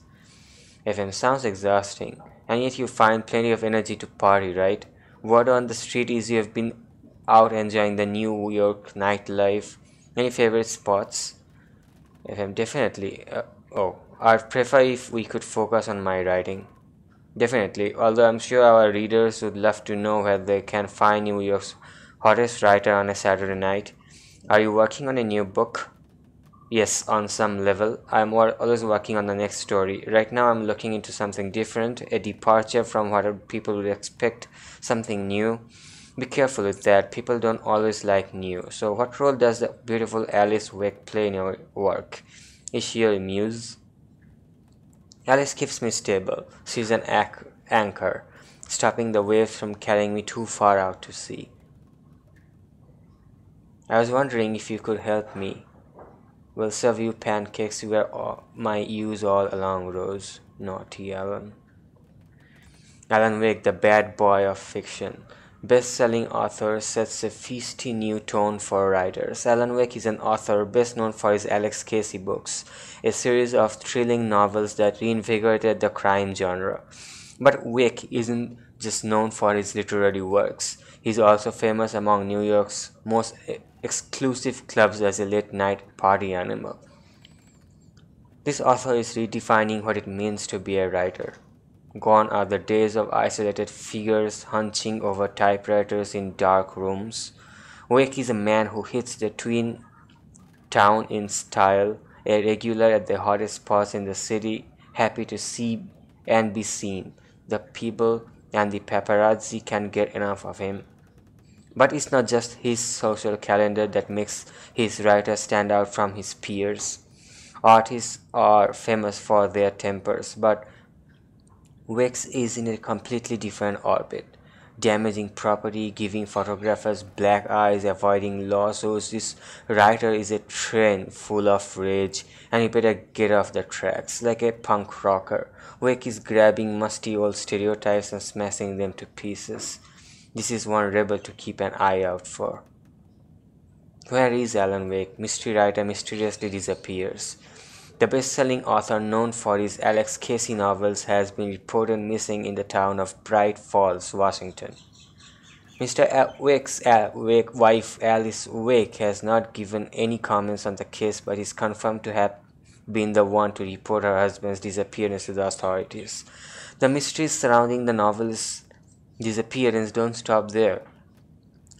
FM sounds exhausting, and yet you find plenty of energy to party, right? Word on the street is you have been out enjoying the New York nightlife. Any favorite spots? FM definitely. Uh, oh, I'd prefer if we could focus on my writing. Definitely, although I'm sure our readers would love to know where they can find New York's hottest writer on a Saturday night. Are you working on a new book? Yes, on some level. I'm always working on the next story. Right now, I'm looking into something different, a departure from what people would expect, something new. Be careful with that. People don't always like new. So, what role does the beautiful Alice Wake play in your work? Is she your muse? Alice keeps me stable. She's an anchor, stopping the waves from carrying me too far out to sea. I was wondering if you could help me. We'll serve you pancakes. You were my use all along, Rose. Naughty Alan. Alan Wake, the bad boy of fiction best-selling author sets a feisty new tone for writers. Alan Wake is an author best known for his Alex Casey books, a series of thrilling novels that reinvigorated the crime genre. But Wake isn't just known for his literary works. He's also famous among New York's most exclusive clubs as a late-night party animal. This author is redefining what it means to be a writer. Gone are the days of isolated figures hunching over typewriters in dark rooms. Wake is a man who hits the twin town in style, a regular at the hottest spots in the city, happy to see and be seen. The people and the paparazzi can't get enough of him. But it's not just his social calendar that makes his writer stand out from his peers. Artists are famous for their tempers, but Weeks is in a completely different orbit. Damaging property, giving photographers black eyes, avoiding lawsuits. This writer is a train full of rage, and you better get off the tracks like a punk rocker. Wake is grabbing musty old stereotypes and smashing them to pieces. This is one rebel to keep an eye out for. Where is Alan Wake? Mystery writer mysteriously disappears. The best-selling author known for his Alex Casey novels has been reported missing in the town of Bright Falls, Washington. Mr. Wake's Wake wife Alice Wake has not given any comments on the case but is confirmed to have been the one to report her husband's disappearance to the authorities. The mysteries surrounding the novelist's disappearance don't stop there.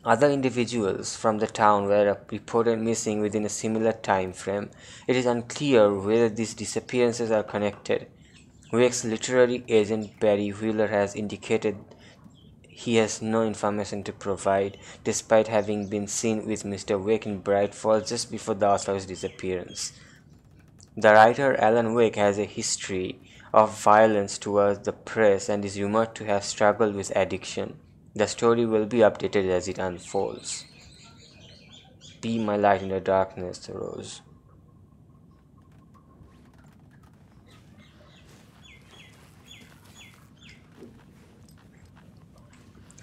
Other individuals from the town were reported missing within a similar time frame. It is unclear whether these disappearances are connected. Wake's literary agent Barry Wheeler has indicated he has no information to provide, despite having been seen with Mr. Wake in Bright Falls just before the author's disappearance. The writer Alan Wake has a history of violence towards the press and is rumored to have struggled with addiction. The story will be updated as it unfolds. Be my light in the darkness, Rose.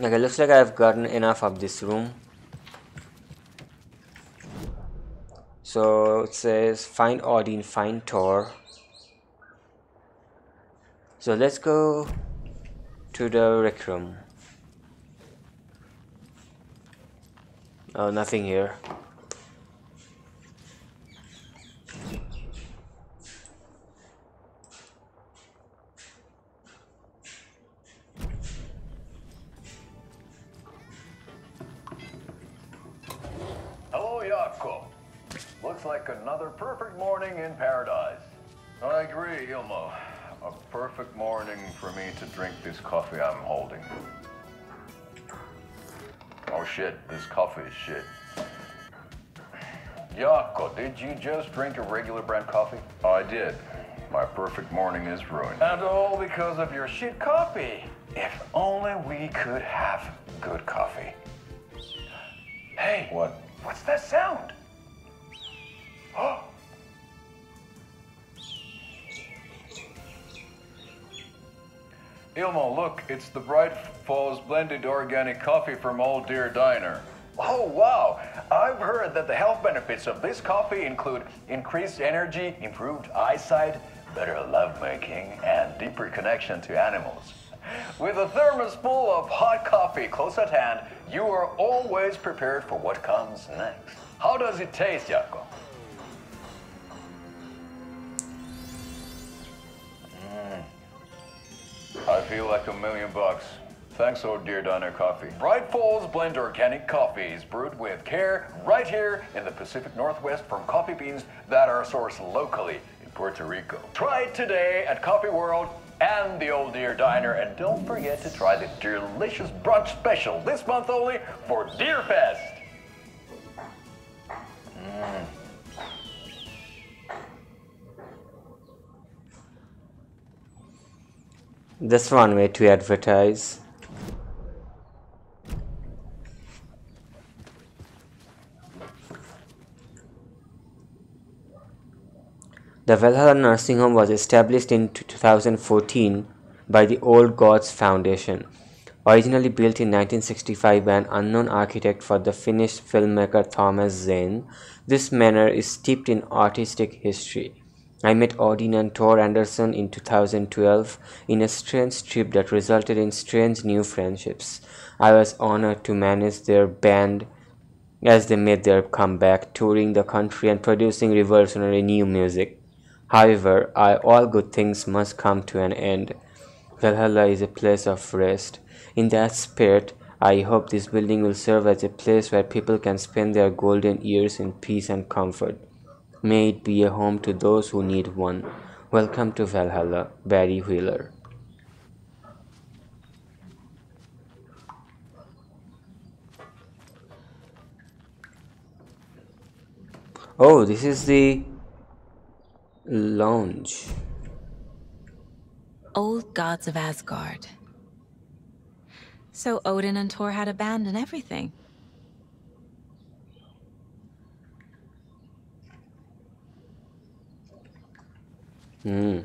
Okay, looks like I've gotten enough of this room. So it says find Odin, find Thor. So let's go to the rec room. Oh, nothing here. Hello, Jaakko. Looks like another perfect morning in paradise. I agree, Ilmo. A perfect morning for me to drink this coffee I'm holding. Oh shit, this coffee is shit. Jaakko, did you just drink a regular brand coffee? I did. My perfect morning is ruined. And all because of your shit coffee. If only we could have good coffee. Hey. What? What's that sound? Oh, Ilmo, look, it's the Bright Falls blended organic coffee from Old Deer Diner. Oh, wow. I've heard that the health benefits of this coffee include increased energy, improved eyesight, better lovemaking, and deeper connection to animals. With a thermos full of hot coffee close at hand, you are always prepared for what comes next. How does it taste, Jaakko? I feel like a million bucks. Thanks, Old Deer Diner Coffee. Bright Falls Blend Organic coffees brewed with care right here in the Pacific Northwest from coffee beans that are sourced locally in Puerto Rico. Try it today at Coffee World and the Old Deer Diner. And don't forget to try the delicious brunch special this month only for Deer Fest. Mm. That's one way to advertise. The Valhalla Nursing Home was established in 2014 by the Old Gods Foundation. Originally built in 1965 by an unknown architect for the Finnish filmmaker Thomas Zane, this manor is steeped in artistic history. I met Odin and Tor Anderson in 2012 in a strange trip that resulted in strange new friendships. I was honored to manage their band as they made their comeback, touring the country and producing revolutionary new music. However, I, all good things must come to an end. Valhalla is a place of rest. In that spirit, I hope this building will serve as a place where people can spend their golden years in peace and comfort. May it be a home to those who need one. Welcome to Valhalla, Barry Wheeler. Oh, this is the lounge. Old gods of Asgard. So Odin and Tor had abandoned everything. Hmm.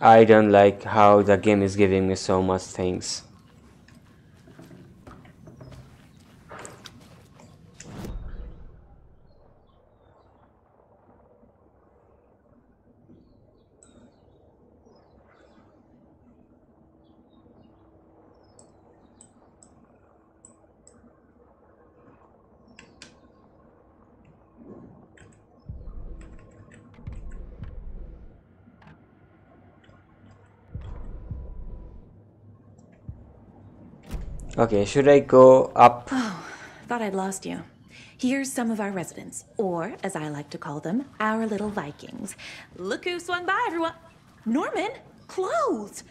I don't like how the game is giving me so much things. Okay, should I go up? Oh, thought I'd lost you. Here's some of our residents, or as I like to call them, our little Vikings. Look who swung by, everyone. Norman, clothes.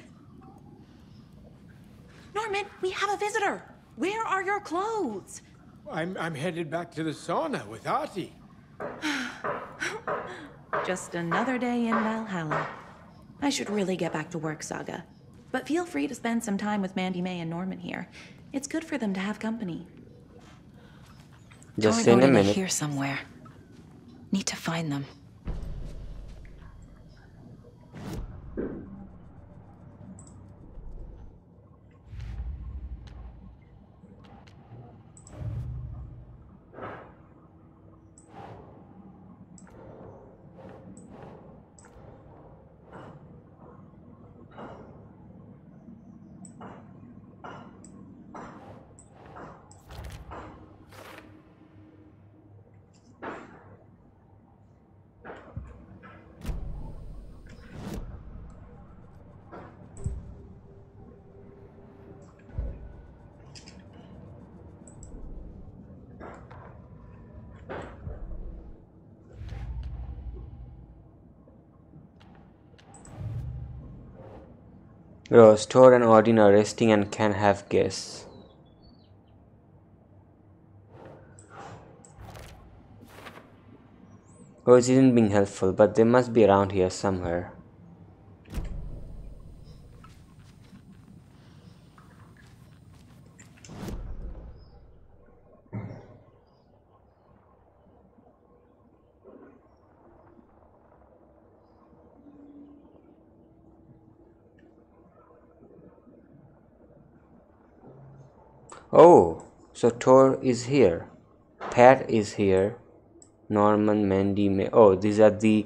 Norman, we have a visitor. Where are your clothes? I'm, I'm headed back to the sauna with Ahti. Just another day in Valhalla. I should really get back to work, Saga. But feel free to spend some time with Mandy May and Norman here. It's good for them to have company. Just in a and Odin are minute. here somewhere. Need to find them. Rose, Tor and Odin are resting and can have guests. Rose oh, isn't being helpful, but they must be around here somewhere. Oh, so Thor is here. Pat is here. Norman, Mandy, May. Oh, these are the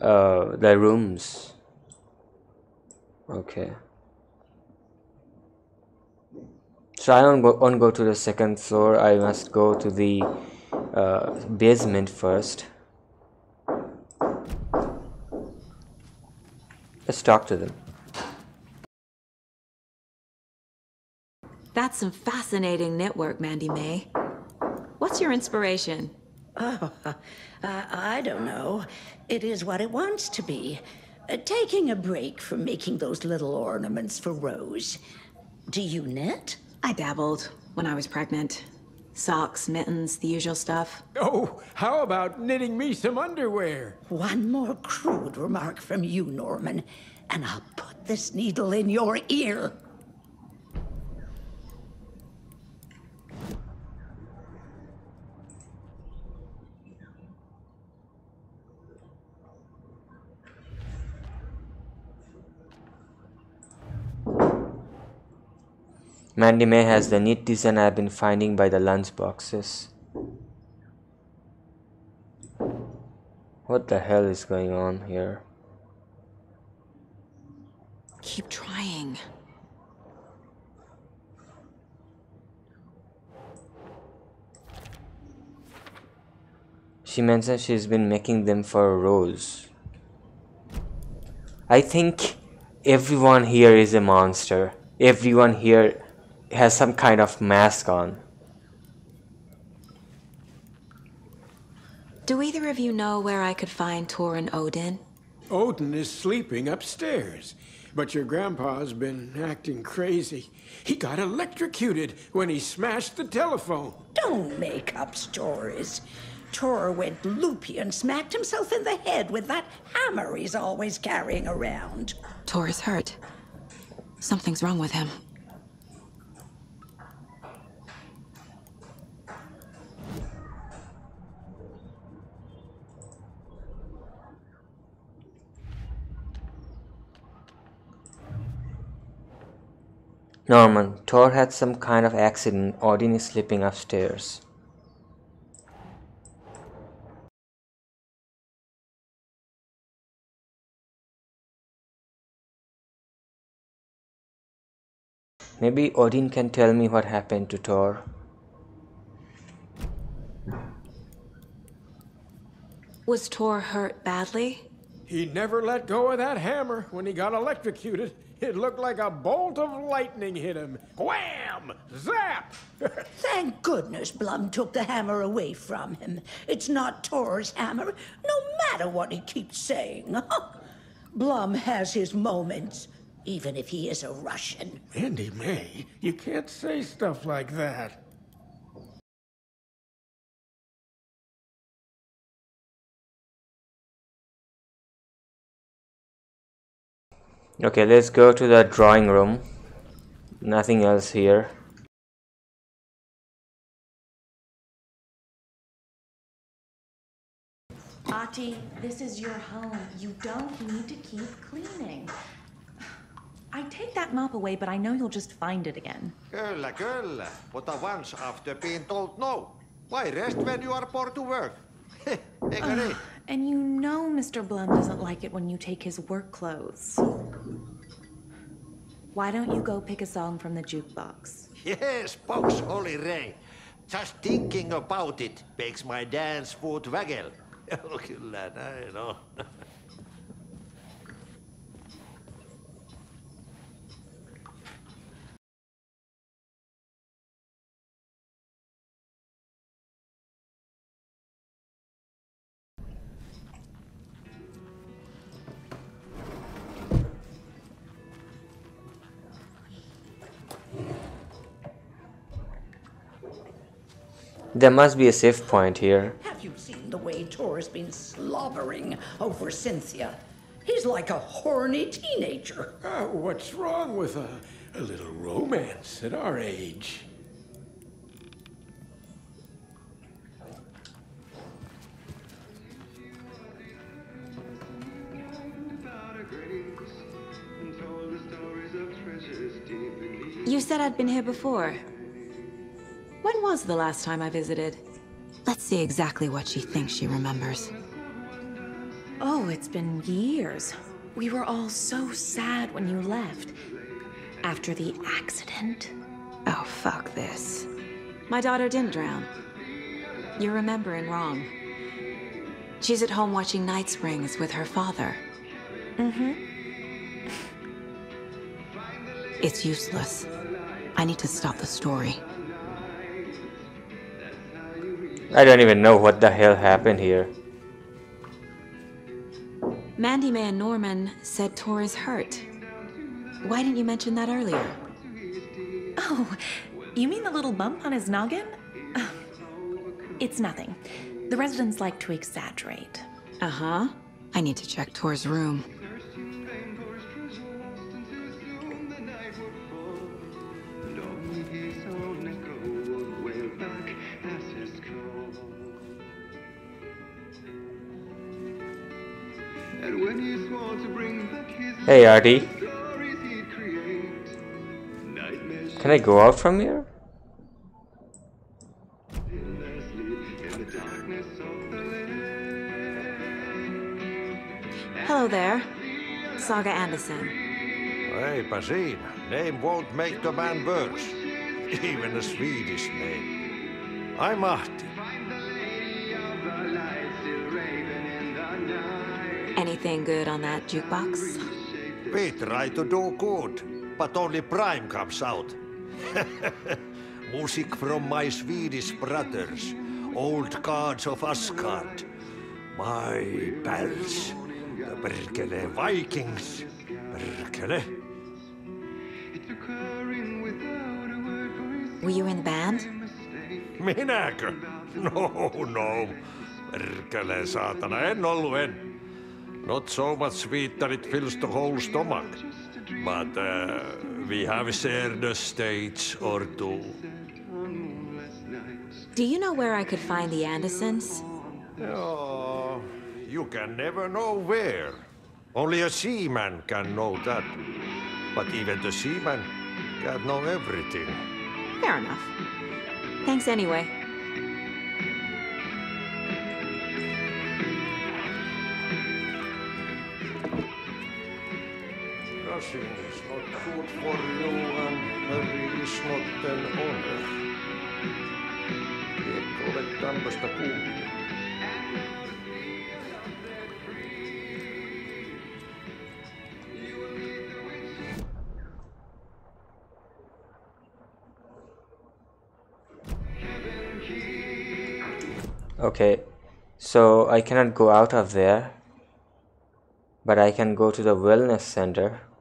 uh, the rooms. Okay. So I don't go, won't go to the second floor. I must go to the uh, basement first. Let's talk to them. That's some fascinating network, Mandy May. What's your inspiration? Oh, uh, I don't know. It is what it wants to be. Uh, taking a break from making those little ornaments for Rose. Do you knit? I dabbled when I was pregnant. Socks, mittens, the usual stuff. Oh, how about knitting me some underwear? One more crude remark from you, Norman, and I'll put this needle in your ear. Mandy May has the neat design I've been finding by the lunch boxes. What the hell is going on here? Keep trying. She mentioned she's been making them for Rose. I think everyone here is a monster. Everyone here has some kind of mask on. Do either of you know where I could find Tor and Odin? Odin is sleeping upstairs. But your grandpa's been acting crazy. He got electrocuted when he smashed the telephone. Don't make up stories. Tor went loopy and smacked himself in the head with that hammer he's always carrying around. Tor is hurt. Something's wrong with him. Norman, Tor had some kind of accident. Odin is sleeping upstairs. Maybe Odin can tell me what happened to Tor. Was Tor hurt badly? He never let go of that hammer when he got electrocuted. It looked like a bolt of lightning hit him. Wham! Zap! Thank goodness Blum took the hammer away from him. It's not Tor's hammer, no matter what he keeps saying. Blum has his moments, even if he is a Russian. Mandy May, you can't say stuff like that. Okay, let's go to the drawing room. Nothing else here. Ahti, this is your home. You don't need to keep cleaning. I take that mop away, but I know you'll just find it again. Kyllä, kyllä. But once after being told no. Why rest when you are bored to work? Eikö niin? And you know Mr. Blum doesn't like it when you take his work clothes. Why don't you go pick a song from the jukebox? Yes, box Holy Ray. Just thinking about it makes my dance foot waggle. Kyllä näin on. There must be a safe point here. Have you seen the way Tor's been slobbering over Cynthia? He's like a horny teenager. Uh, what's wrong with a, a little romance at our age? You said I'd been here before. Was the last time I visited? Let's see exactly what she thinks she remembers. Oh, it's been years. We were all so sad when you left. After the accident. Oh, fuck this. My daughter didn't drown. You're remembering wrong. She's at home watching Night Springs with her father. Mm-hmm. It's useless. I need to stop the story. I don't even know what the hell happened here. Mandy May and Norman said Tor is hurt. Why didn't you mention that earlier? Oh, you mean the little bump on his noggin? It's nothing. The residents like to exaggerate. Uh-huh. I need to check Tor's room. Hey, Ahti. Can I go out from here? Hello there. Saga Anderson. Hey, siinä. Name won't make the man worse. Even a Swedish name. I'm Ahti. Anything good on that jukebox? We try to do good, but only Prime comes out. Music from my Swedish brothers, old gods of Asgard. My pals, the Berkele Vikings. Perkele. Were you in the band? Minäkö? No, no. Perkele, saatana, en ollut en. Not so much sweet that it fills the whole stomach. But uh, we have shared a stage or two. Do you know where I could find the Andersons? Oh, you can never know where. Only a seaman can know that. But even the seaman can't know everything. Fair enough. Thanks anyway. Is not an honor. Eikö ole tämmöistä kuullut? Okay, so I cannot go out of there, but I can go to the wellness center.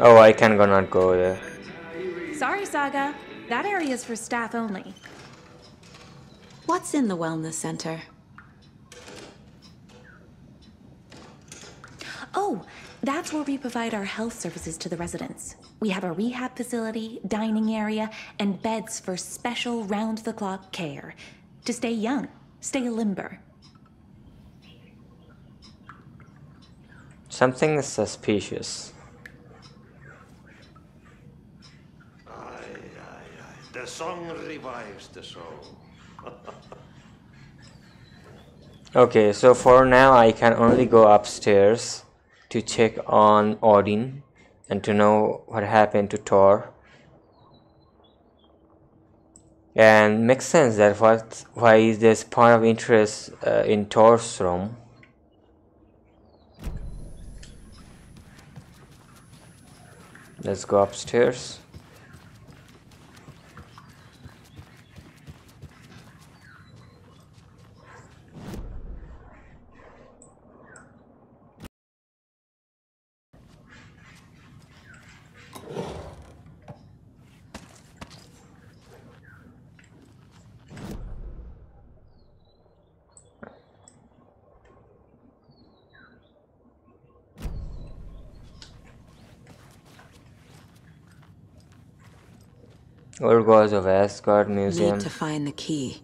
Oh, I can go not go there. Sorry, Saga. That area is for staff only. What's in the wellness center? Oh, that's where we provide our health services to the residents. We have a rehab facility, dining area, and beds for special round the clock care. To stay young, stay limber. Something is suspicious. The song revives the soul. Okay, so for now I can only go upstairs to check on Odin and to know what happened to Tor. And makes sense that what why is this point of interest uh, in Tor's room. Let's go upstairs. Old of Asgard Museum. Need to find the key.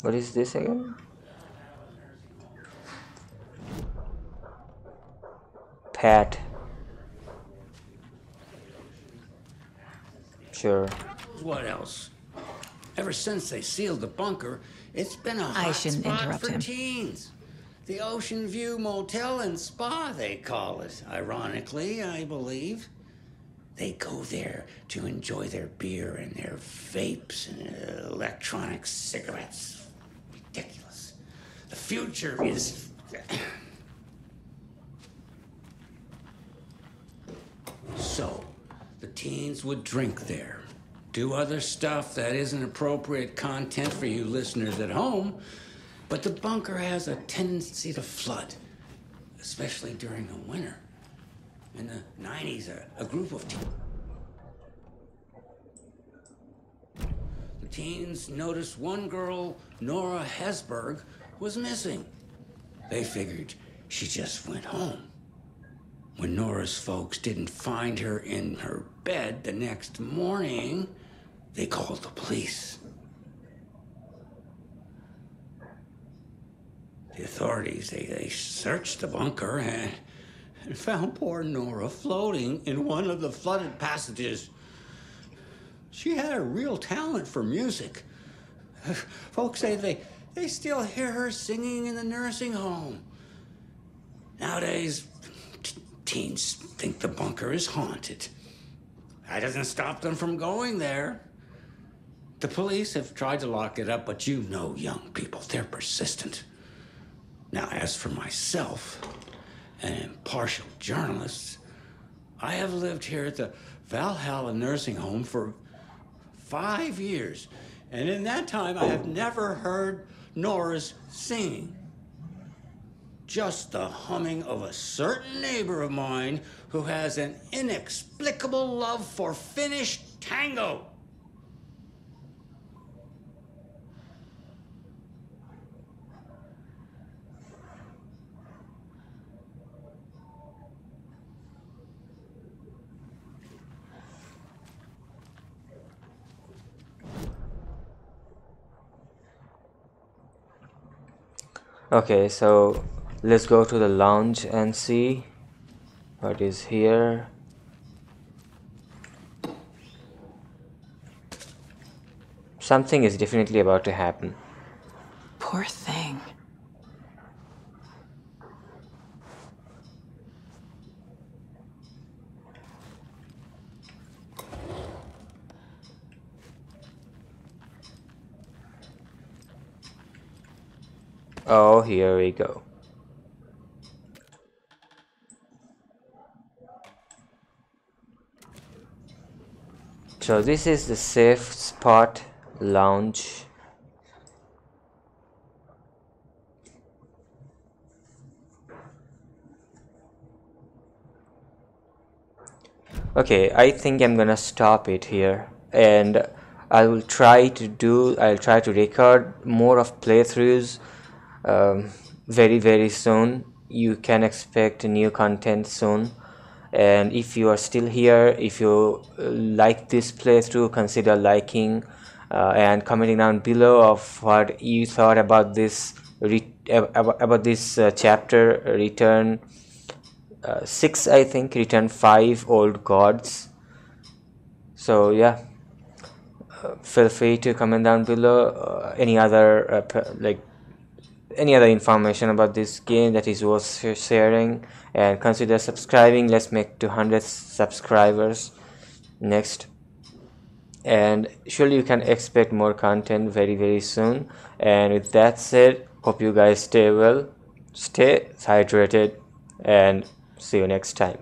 What is this again? Pat. Sure. What else? Ever since they sealed the bunker, it's been a hot I shouldn't spot interrupt for him. teens. The Ocean View Motel and Spa, they call it. Ironically, I believe. They go there to enjoy their beer and their vapes and electronic cigarettes. Ridiculous. The future is. So, the teens would drink there, do other stuff that isn't appropriate content for you listeners at home, but the bunker has a tendency to flood, especially during the winter. In the 90s, a, a group of teens. The teens noticed one girl, Nora Hesberg, was missing. They figured she just went home. When Nora's folks didn't find her in her bed the next morning, they called the police. The authorities, they, they searched the bunker and, and found poor Nora floating in one of the flooded passages. She had a real talent for music. Folks say they, they still hear her singing in the nursing home. Nowadays, teens think the bunker is haunted. That doesn't stop them from going there. The police have tried to lock it up, but you know young people, they're persistent. Now, as for myself, an impartial journalist, I have lived here at the Valhalla Nursing Home for five years, and in that time, I have never heard Nora's singing. Just the humming of a certain neighbor of mine who has an inexplicable love for Finnish tango. Okay, so let's go to the lounge and see what is here. Something is definitely about to happen. Poor thing. Oh, here we go. So this is the safe spot lounge. Okay, I think I'm gonna stop it here and I will try to do I'll try to record more of playthroughs um, very very soon you can expect new content soon and if you are still here if you uh, like this playthrough consider liking uh, and commenting down below of what you thought about this about this uh, chapter return uh, 6 i think return 5 old gods. So yeah. Uh, feel free to comment down below uh, any other like any other information about this game that is worth sharing and consider subscribing. Let's make 200 subscribers next. And surely you can expect more content very very soon. And with that said hope you guys stay well stay hydrated and see you next time